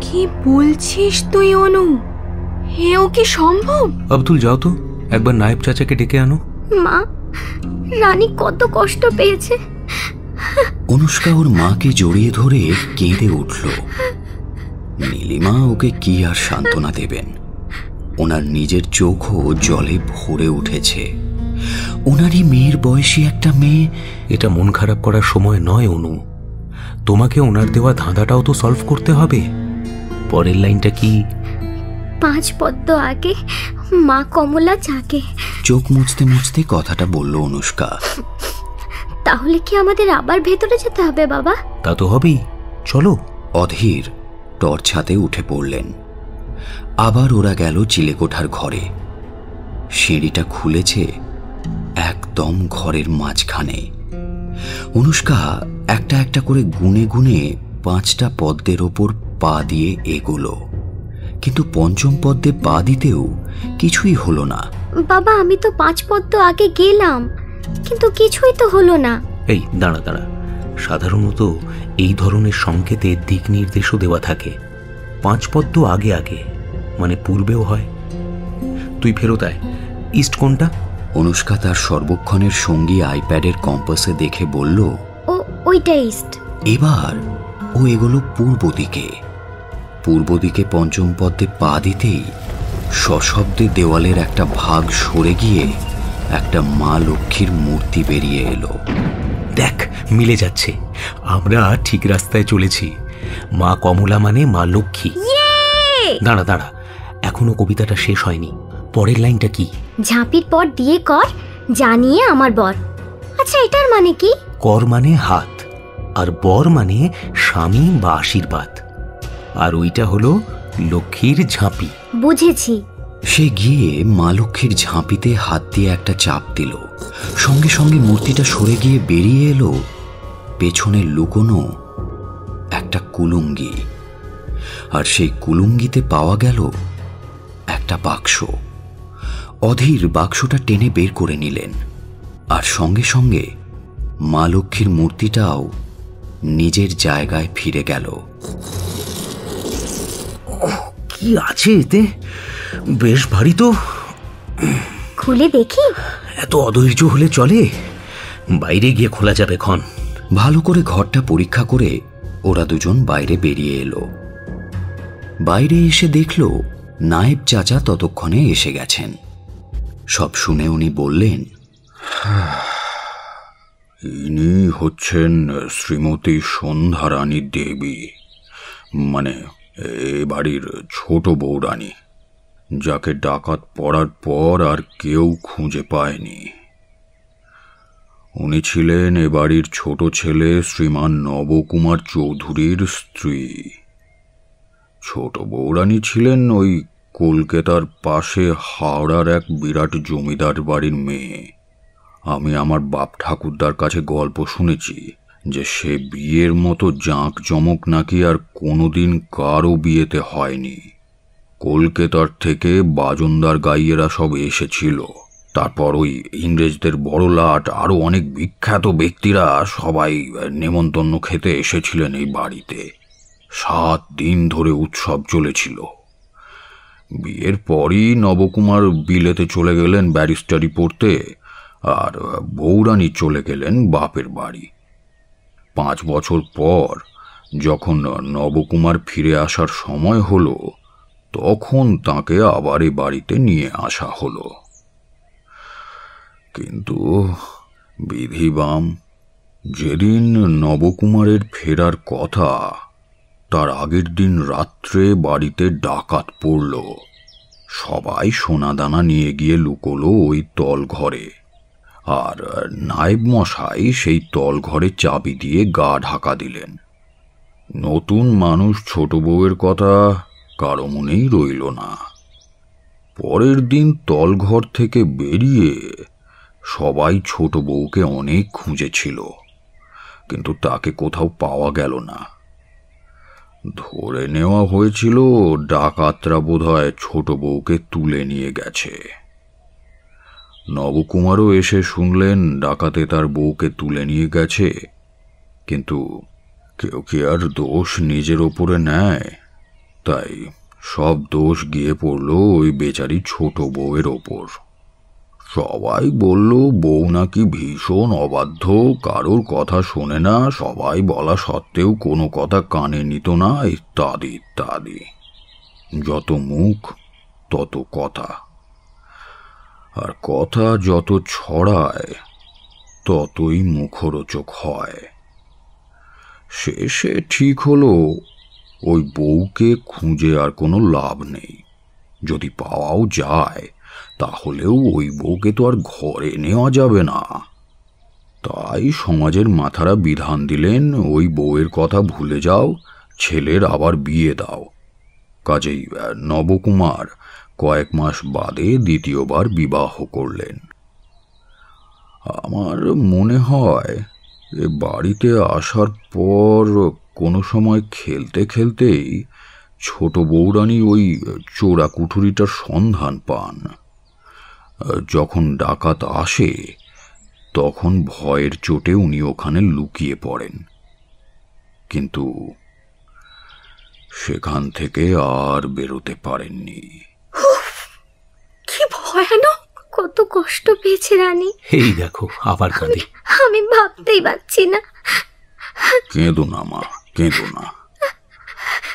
[SPEAKER 5] কি বলছিস তুই অনু? হেও কি সম্ভব?
[SPEAKER 6] আব্দুল যাও তো। একবার নায়েব চাচাকে ডেকে আনো।
[SPEAKER 2] মা রানী কত কষ্ট পেয়েছে।
[SPEAKER 1] অনুষ্কা ওর মাকে জড়িয়ে ধরে কেঁদে উঠল। নীলিমা ওকে কি আর সান্ত্বনা দেবেন? ওনার নিজের চোখও জলে ভরে উঠেছে। ওনারই মেয়ের বয়সী একটা মেয়ে।
[SPEAKER 6] এটা মন খারাপ করার সময় নয় অনু। তোমাকে ওনার দেওয়া ধাঁধাটাও তো সলভ করতে হবে। পরের লাইনটা কি?
[SPEAKER 2] পাঁচ পদ্ম আগে মা কমলা জাগে।
[SPEAKER 1] চোখ মুছতে মুছতে কথাটা বলল অনুষ্কা।
[SPEAKER 2] তাহলে কি আমাদের আবার ভেতরে যেতে হবে বাবা?
[SPEAKER 6] তা তো হবেই। চলো
[SPEAKER 1] অধীর টর্চ হাতে উঠে পড়লেন। আবার ওরা গেল চিলেকোঠার ঘরে। সিঁড়িটা খুলেছে একদম ঘরের মাঝখানে। অনুষ্কা একটা একটা করে গুনে গুনে পাঁচটা পদ্মের ওপর পা দিয়ে এগোলো। কিন্তু পঞ্চম পদ্মে পা দিতেও কিছুই হলো না।
[SPEAKER 2] বাবা আমি তো পাঁচ পদ্ম আগে গেলাম কিন্তু কিছুই তো হলো না।
[SPEAKER 6] এই দাঁড়া দাঁড়া। সাধারণত এই ধরনের সংকেতে দিক নির্দেশও দেওয়া থাকে। পাঁচ পদ্ম আগে আগে মানে পূর্বেও হয়। তুই ফেরত আয়। ইস্ট কোনটা?
[SPEAKER 1] অনুষ্কা তার সর্বক্ষণের সঙ্গী আইপ্যাডের কম্পাসে দেখে বলল
[SPEAKER 2] ও ওইটা ইস্ট।
[SPEAKER 1] এবার ও এগুলো পূর্ব দিকে। পূর্ব দিকে পঞ্চম পদ্মে পা দিতেই সশব্দে দেওয়ালের একটা ভাগ সরে গিয়ে একটা মা লক্ষ্মীর মূর্তি বেরিয়ে এলো।
[SPEAKER 6] দেখ মিলে যাচ্ছে। আমরা ঠিক রাস্তায় চলেছি। মা কমলা মানে মা লক্ষ্মী। দাঁড়া দাঁড়া। এখনও কবিতাটা শেষ হয়নি। পরের লাইনটা কি?
[SPEAKER 2] ঝাঁপির পর দিয়ে কর জানিয়ে আমার বর। আচ্ছা এটার মানে কি?
[SPEAKER 6] কর মানে হাত আর বর মানে স্বামী বা আশীর্বাদ। আর ওইটা হলো লক্ষ্মীর ঝাঁপি।
[SPEAKER 2] বুঝেছি।
[SPEAKER 1] সে গিয়ে মা লক্ষ্মীর ঝাঁপিতে হাত দিয়ে একটা চাপ দিল। সঙ্গে সঙ্গে মূর্তিটা সরে গিয়ে বেরিয়ে এলো। পেছনে লুকোনো একটা কুলুঙ্গি। আর সেই কুলুঙ্গিতে পাওয়া গেল একটা বাক্স। অধীর বাক্সটা টেনে বের করে নিলেন। আর সঙ্গে সঙ্গে মা লক্ষ্মীর মূর্তিটাও নিজের জায়গায় ফিরে গেল।
[SPEAKER 6] কি আছে এতে? বেশ ভারী তো।
[SPEAKER 2] খুলে দেখি।
[SPEAKER 6] এত অধৈর্য হলে চলে? বাইরে গিয়ে খোলা যাবে ক্ষণ।
[SPEAKER 1] ভালো করে ঘরটা পরীক্ষা করে ওরা দুজন বাইরে বেরিয়ে এলো। বাইরে এসে দেখল নায়েব চাচা ততক্ষণে এসে গেছেন। সব শুনে উনি বললেন
[SPEAKER 8] ইনি হচ্ছেন শ্রীমতী সন্ধ্যারানী দেবী। মানে এ বাড়ির ছোট বৌরানী যাকে ডাকাত পড়ার পর আর কেউ খুঁজে পায়নি। উনি ছিলেন এ বাড়ির ছোট ছেলে শ্রীমান নবকুমার চৌধুরীর স্ত্রী। ছোট বৌরানী ছিলেন ওই কলকাতার পাশে হাওড়ার এক বিরাট জমিদার বাড়ির মেয়ে। আমি আমার বাপ ঠাকুরদার কাছে গল্প শুনেছি। যে সে বিয়ের মতো জাঁক জমক নাকি আর কোনোদিন কারও বিয়েতে হয়নি। কলকাতার থেকে বাজনদার গাইয়েরা সব এসেছিল। তারপর ওই ইংরেজদের বড় লাট আরও অনেক বিখ্যাত ব্যক্তিরা সবাই নেমন্তন্ন খেতে এসেছিলেন এই বাড়িতে। সাত দিন ধরে উৎসব চলেছিল। বিয়ের পরই নবকুমার বিলেতে চলে গেলেন ব্যারিস্টারি পড়তে আর বৌরানী চলে গেলেন বাপের বাড়ি। পাঁচ বছর পর যখন নবকুমার ফিরে আসার সময় হলো, তখন তাকে আবার এ বাড়িতে নিয়ে আসা হলো। কিন্তু বিধিবাম, যেদিন নবকুমারের ফেরার কথা, তার আগের দিন রাত্রে বাড়িতে ডাকাত পড়ল। সবাই সোনাদানা নিয়ে গিয়ে লুকোলো ওই তল ঘরে আর নায়েব মশাই সেই তল ঘরে চাবি দিয়ে গা ঢাকা দিলেন। নতুন মানুষ ছোট বউয়ের কথা কারও মনেই রইল না। পরের দিন তলঘর থেকে বেরিয়ে সবাই ছোট বউকে অনেক খুঁজেছিল, কিন্তু তাকে কোথাও পাওয়া গেল না। ধরে নেওয়া হয়েছিল ডাকাতরা বোধহয় ছোট বউকে তুলে নিয়ে গেছে। নবকুমারও এসে শুনলেন, ডাকাতে তার বউকে তুলে নিয়ে গেছে। কিন্তু কেউ কি আর দোষ নিজের ওপরে নেয়? তাই সব দোষ গিয়ে পড়ল ওই বেচারি ছোট বউয়ের ওপর। সবাই বলল, বউ নাকি ভীষণ অবাধ্য, কারোর কথা শোনে না, সবাই বলা সত্ত্বেও কোনো কথা কানে নিত না, ইত্যাদি ইত্যাদি। যত মুখ, তত কথা। আর কথা যত ছড়ায়, ততই মুখরোচক হয়। শেষে ঠিক হলো, ওই বউকে খুঁজে আর কোনো লাভ নেই। যদি পাওয়াও যায়, তাহলেও ওই বউকে তো আর ঘরে নেওয়া যাবে না। তাই সমাজের মাথারা বিধান দিলেন, ওই বউয়ের কথা ভুলে যাও, ছেলের আবার বিয়ে দাও। কাজেই নবকুমার কয়েক মাস বাদে দ্বিতীয়বার বিবাহ করলেন। আমার মনে হয় এ বাড়িতে আসার পর কোনো সময় খেলতে খেলতেই ছোট বৌরানী ওই চোরা কুঠুরিটার সন্ধান পান। যখন ডাকাত আসে, তখন ভয়ের চোটে উনি ওখানে লুকিয়ে পড়েন। কিন্তু সেখান থেকে আর বেরোতে পারেননি।
[SPEAKER 2] ভয়ানক কত কষ্ট পেয়েছে রানী।
[SPEAKER 6] এই দেখো আবার কাঁদে।
[SPEAKER 2] আমি ভাবতেই পারছি না।
[SPEAKER 8] কেঁদো না মা কেঁদো না।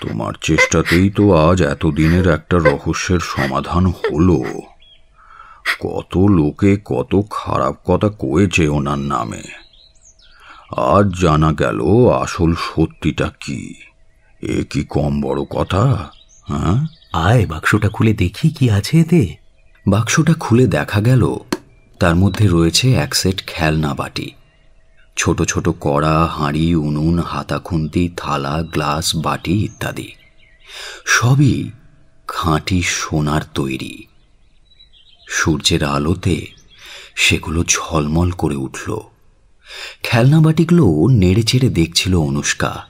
[SPEAKER 8] তোমার চেষ্টাতেই তো আজ এতদিনের একটা রহস্যের সমাধান হলো। কত লোকে কত খারাপ কথা কয়েছে ওনার নামে। আজ জানা গেল আসল সত্যিটা কি। এ কি কম বড় কথা হ্যাঁ?
[SPEAKER 6] আয় বাক্সটা খুলে দেখি কি আছে এতে।
[SPEAKER 1] বাক্সটা খুলে দেখা গেল, তার মধ্যে রয়েছে এক সেট খেলনা বাটি। ছোট ছোট কড়া, হাঁড়ি, উনুন, হাতাখুন্তি, থালা, গ্লাস, বাটি ইত্যাদি। সবই খাঁটি সোনার তৈরি। সূর্যের আলোতে সেগুলো ঝলমল করে উঠল। খেলনা বাটিগুলো নেড়ে চেড়ে দেখছিল অনুষ্কা।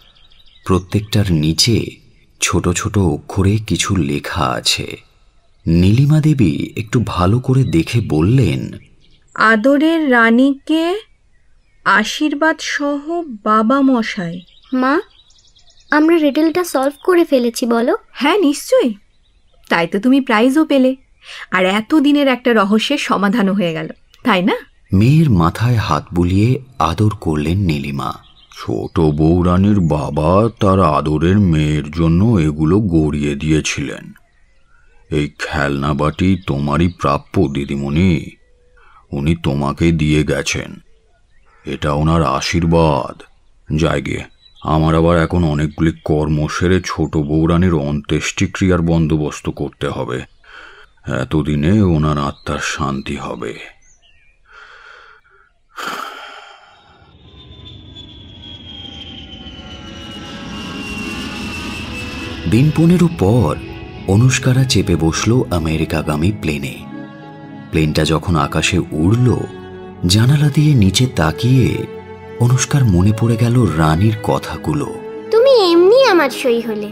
[SPEAKER 1] প্রত্যেকটার নিচে ছোট ছোট অক্ষরে কিছু লেখা আছে। নীলিমা দেবী একটু ভালো করে দেখে বললেন
[SPEAKER 5] আদরের রানীকে আশীর্বাদ সহ বাবা মশাই।
[SPEAKER 2] মা আমরা রিডেলটা সলভ করে ফেলেছি বলো।
[SPEAKER 5] হ্যাঁ নিশ্চয়ই। তাই তো তুমি প্রাইজও পেলে। আর এত দিনের একটা রহস্যের সমাধানও হয়ে গেল তাই না?
[SPEAKER 1] মেয়ের মাথায় হাত বুলিয়ে আদর করলেন নীলিমা।
[SPEAKER 8] ছোট বৌরানীর বাবা তার আদরের মেয়ের জন্য এগুলো গড়িয়ে দিয়েছিলেন। এই খেলনা বাটি তোমারই প্রাপ্য, দিদিমণি। উনি তোমাকে দিয়ে গেছেন। এটা ওনার আশীর্বাদ। জায়গে আমার আবার এখন অনেকগুলি কর্ম সেরে ছোট বৌরানীর অন্ত্যেষ্টিক্রিয়ার বন্দোবস্ত করতে হবে। এতদিনে ওনার আত্মার শান্তি হবে।
[SPEAKER 1] দিন পনেরো পর অনুষ্কারা চেপে বসল আমেরিকাগামী প্লেনে। প্লেনটা যখন আকাশে উড়ল জানালা দিয়ে নিচে তাকিয়ে অনুষ্কার মনে পড়ে গেল রানীর কথাগুলো।
[SPEAKER 3] তুমি এমনি আমার সই হলে।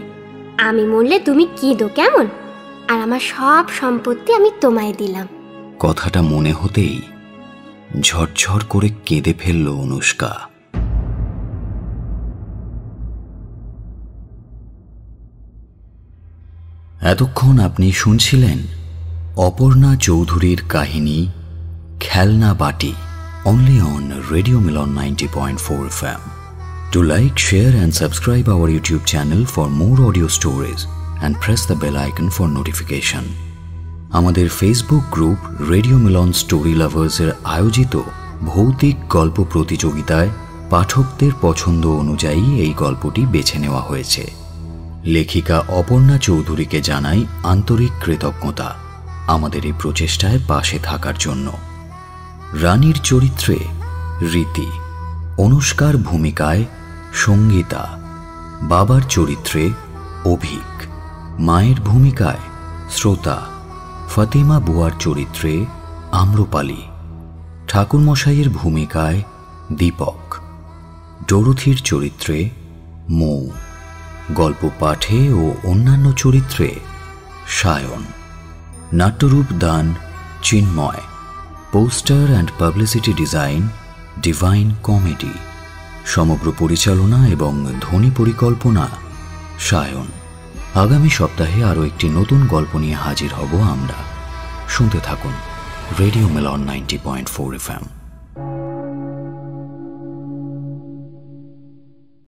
[SPEAKER 3] আমি মরলে তুমি কি দো কেমন? আর আমার সব সম্পত্তি আমি তোমায় দিলাম।
[SPEAKER 1] কথাটা মনে হতেই ঝরঝর করে কেঁদে ফেলল অনুষ্কা। এতক্ষণ আপনি শুনছিলেন অপর্ণা চৌধুরীর কাহিনী খেলনা বাটি only on radio Milan ninety point four F M To like share and subscribe our YouTube channel for more audio stories and press the bell icon for notification. আমাদের Facebook group radio Milan story লাভার্সের আয়োজিত ভৌতিক গল্প প্রতিযোগিতায় পাঠকদের পছন্দ অনুযায়ী এই গল্পটি বেছে নেওয়া হয়েছে লেখিকা অপর্ণা চৌধুরীকে জানাই আন্তরিক কৃতজ্ঞতা আমাদের এই প্রচেষ্টায় পাশে থাকার জন্য। রানীর চরিত্রে রীতি, অনুষ্কার ভূমিকায় সঙ্গীতা, বাবার চরিত্রে অভিক, মায়ের ভূমিকায় শ্রোতা, ফতিমা বুয়ার চরিত্রে আম্রপালি, ঠাকুরমশাইয়ের ভূমিকায় দীপক, ডরুথির চরিত্রে মৌ। গল্প পাঠে ও অন্যান্য চরিত্রে সায়ন। নাট্যরূপ দান Chinmoy. Poster and publicity design divine comedy. সমগ্র পরিচালনা এবং ধ্বনি পরিকল্পনা সায়ন। আগামী সপ্তাহে আরও একটি নতুন গল্প নিয়ে হাজির হব আমরা। শুনতে থাকুন radio Milan ninety point four F M.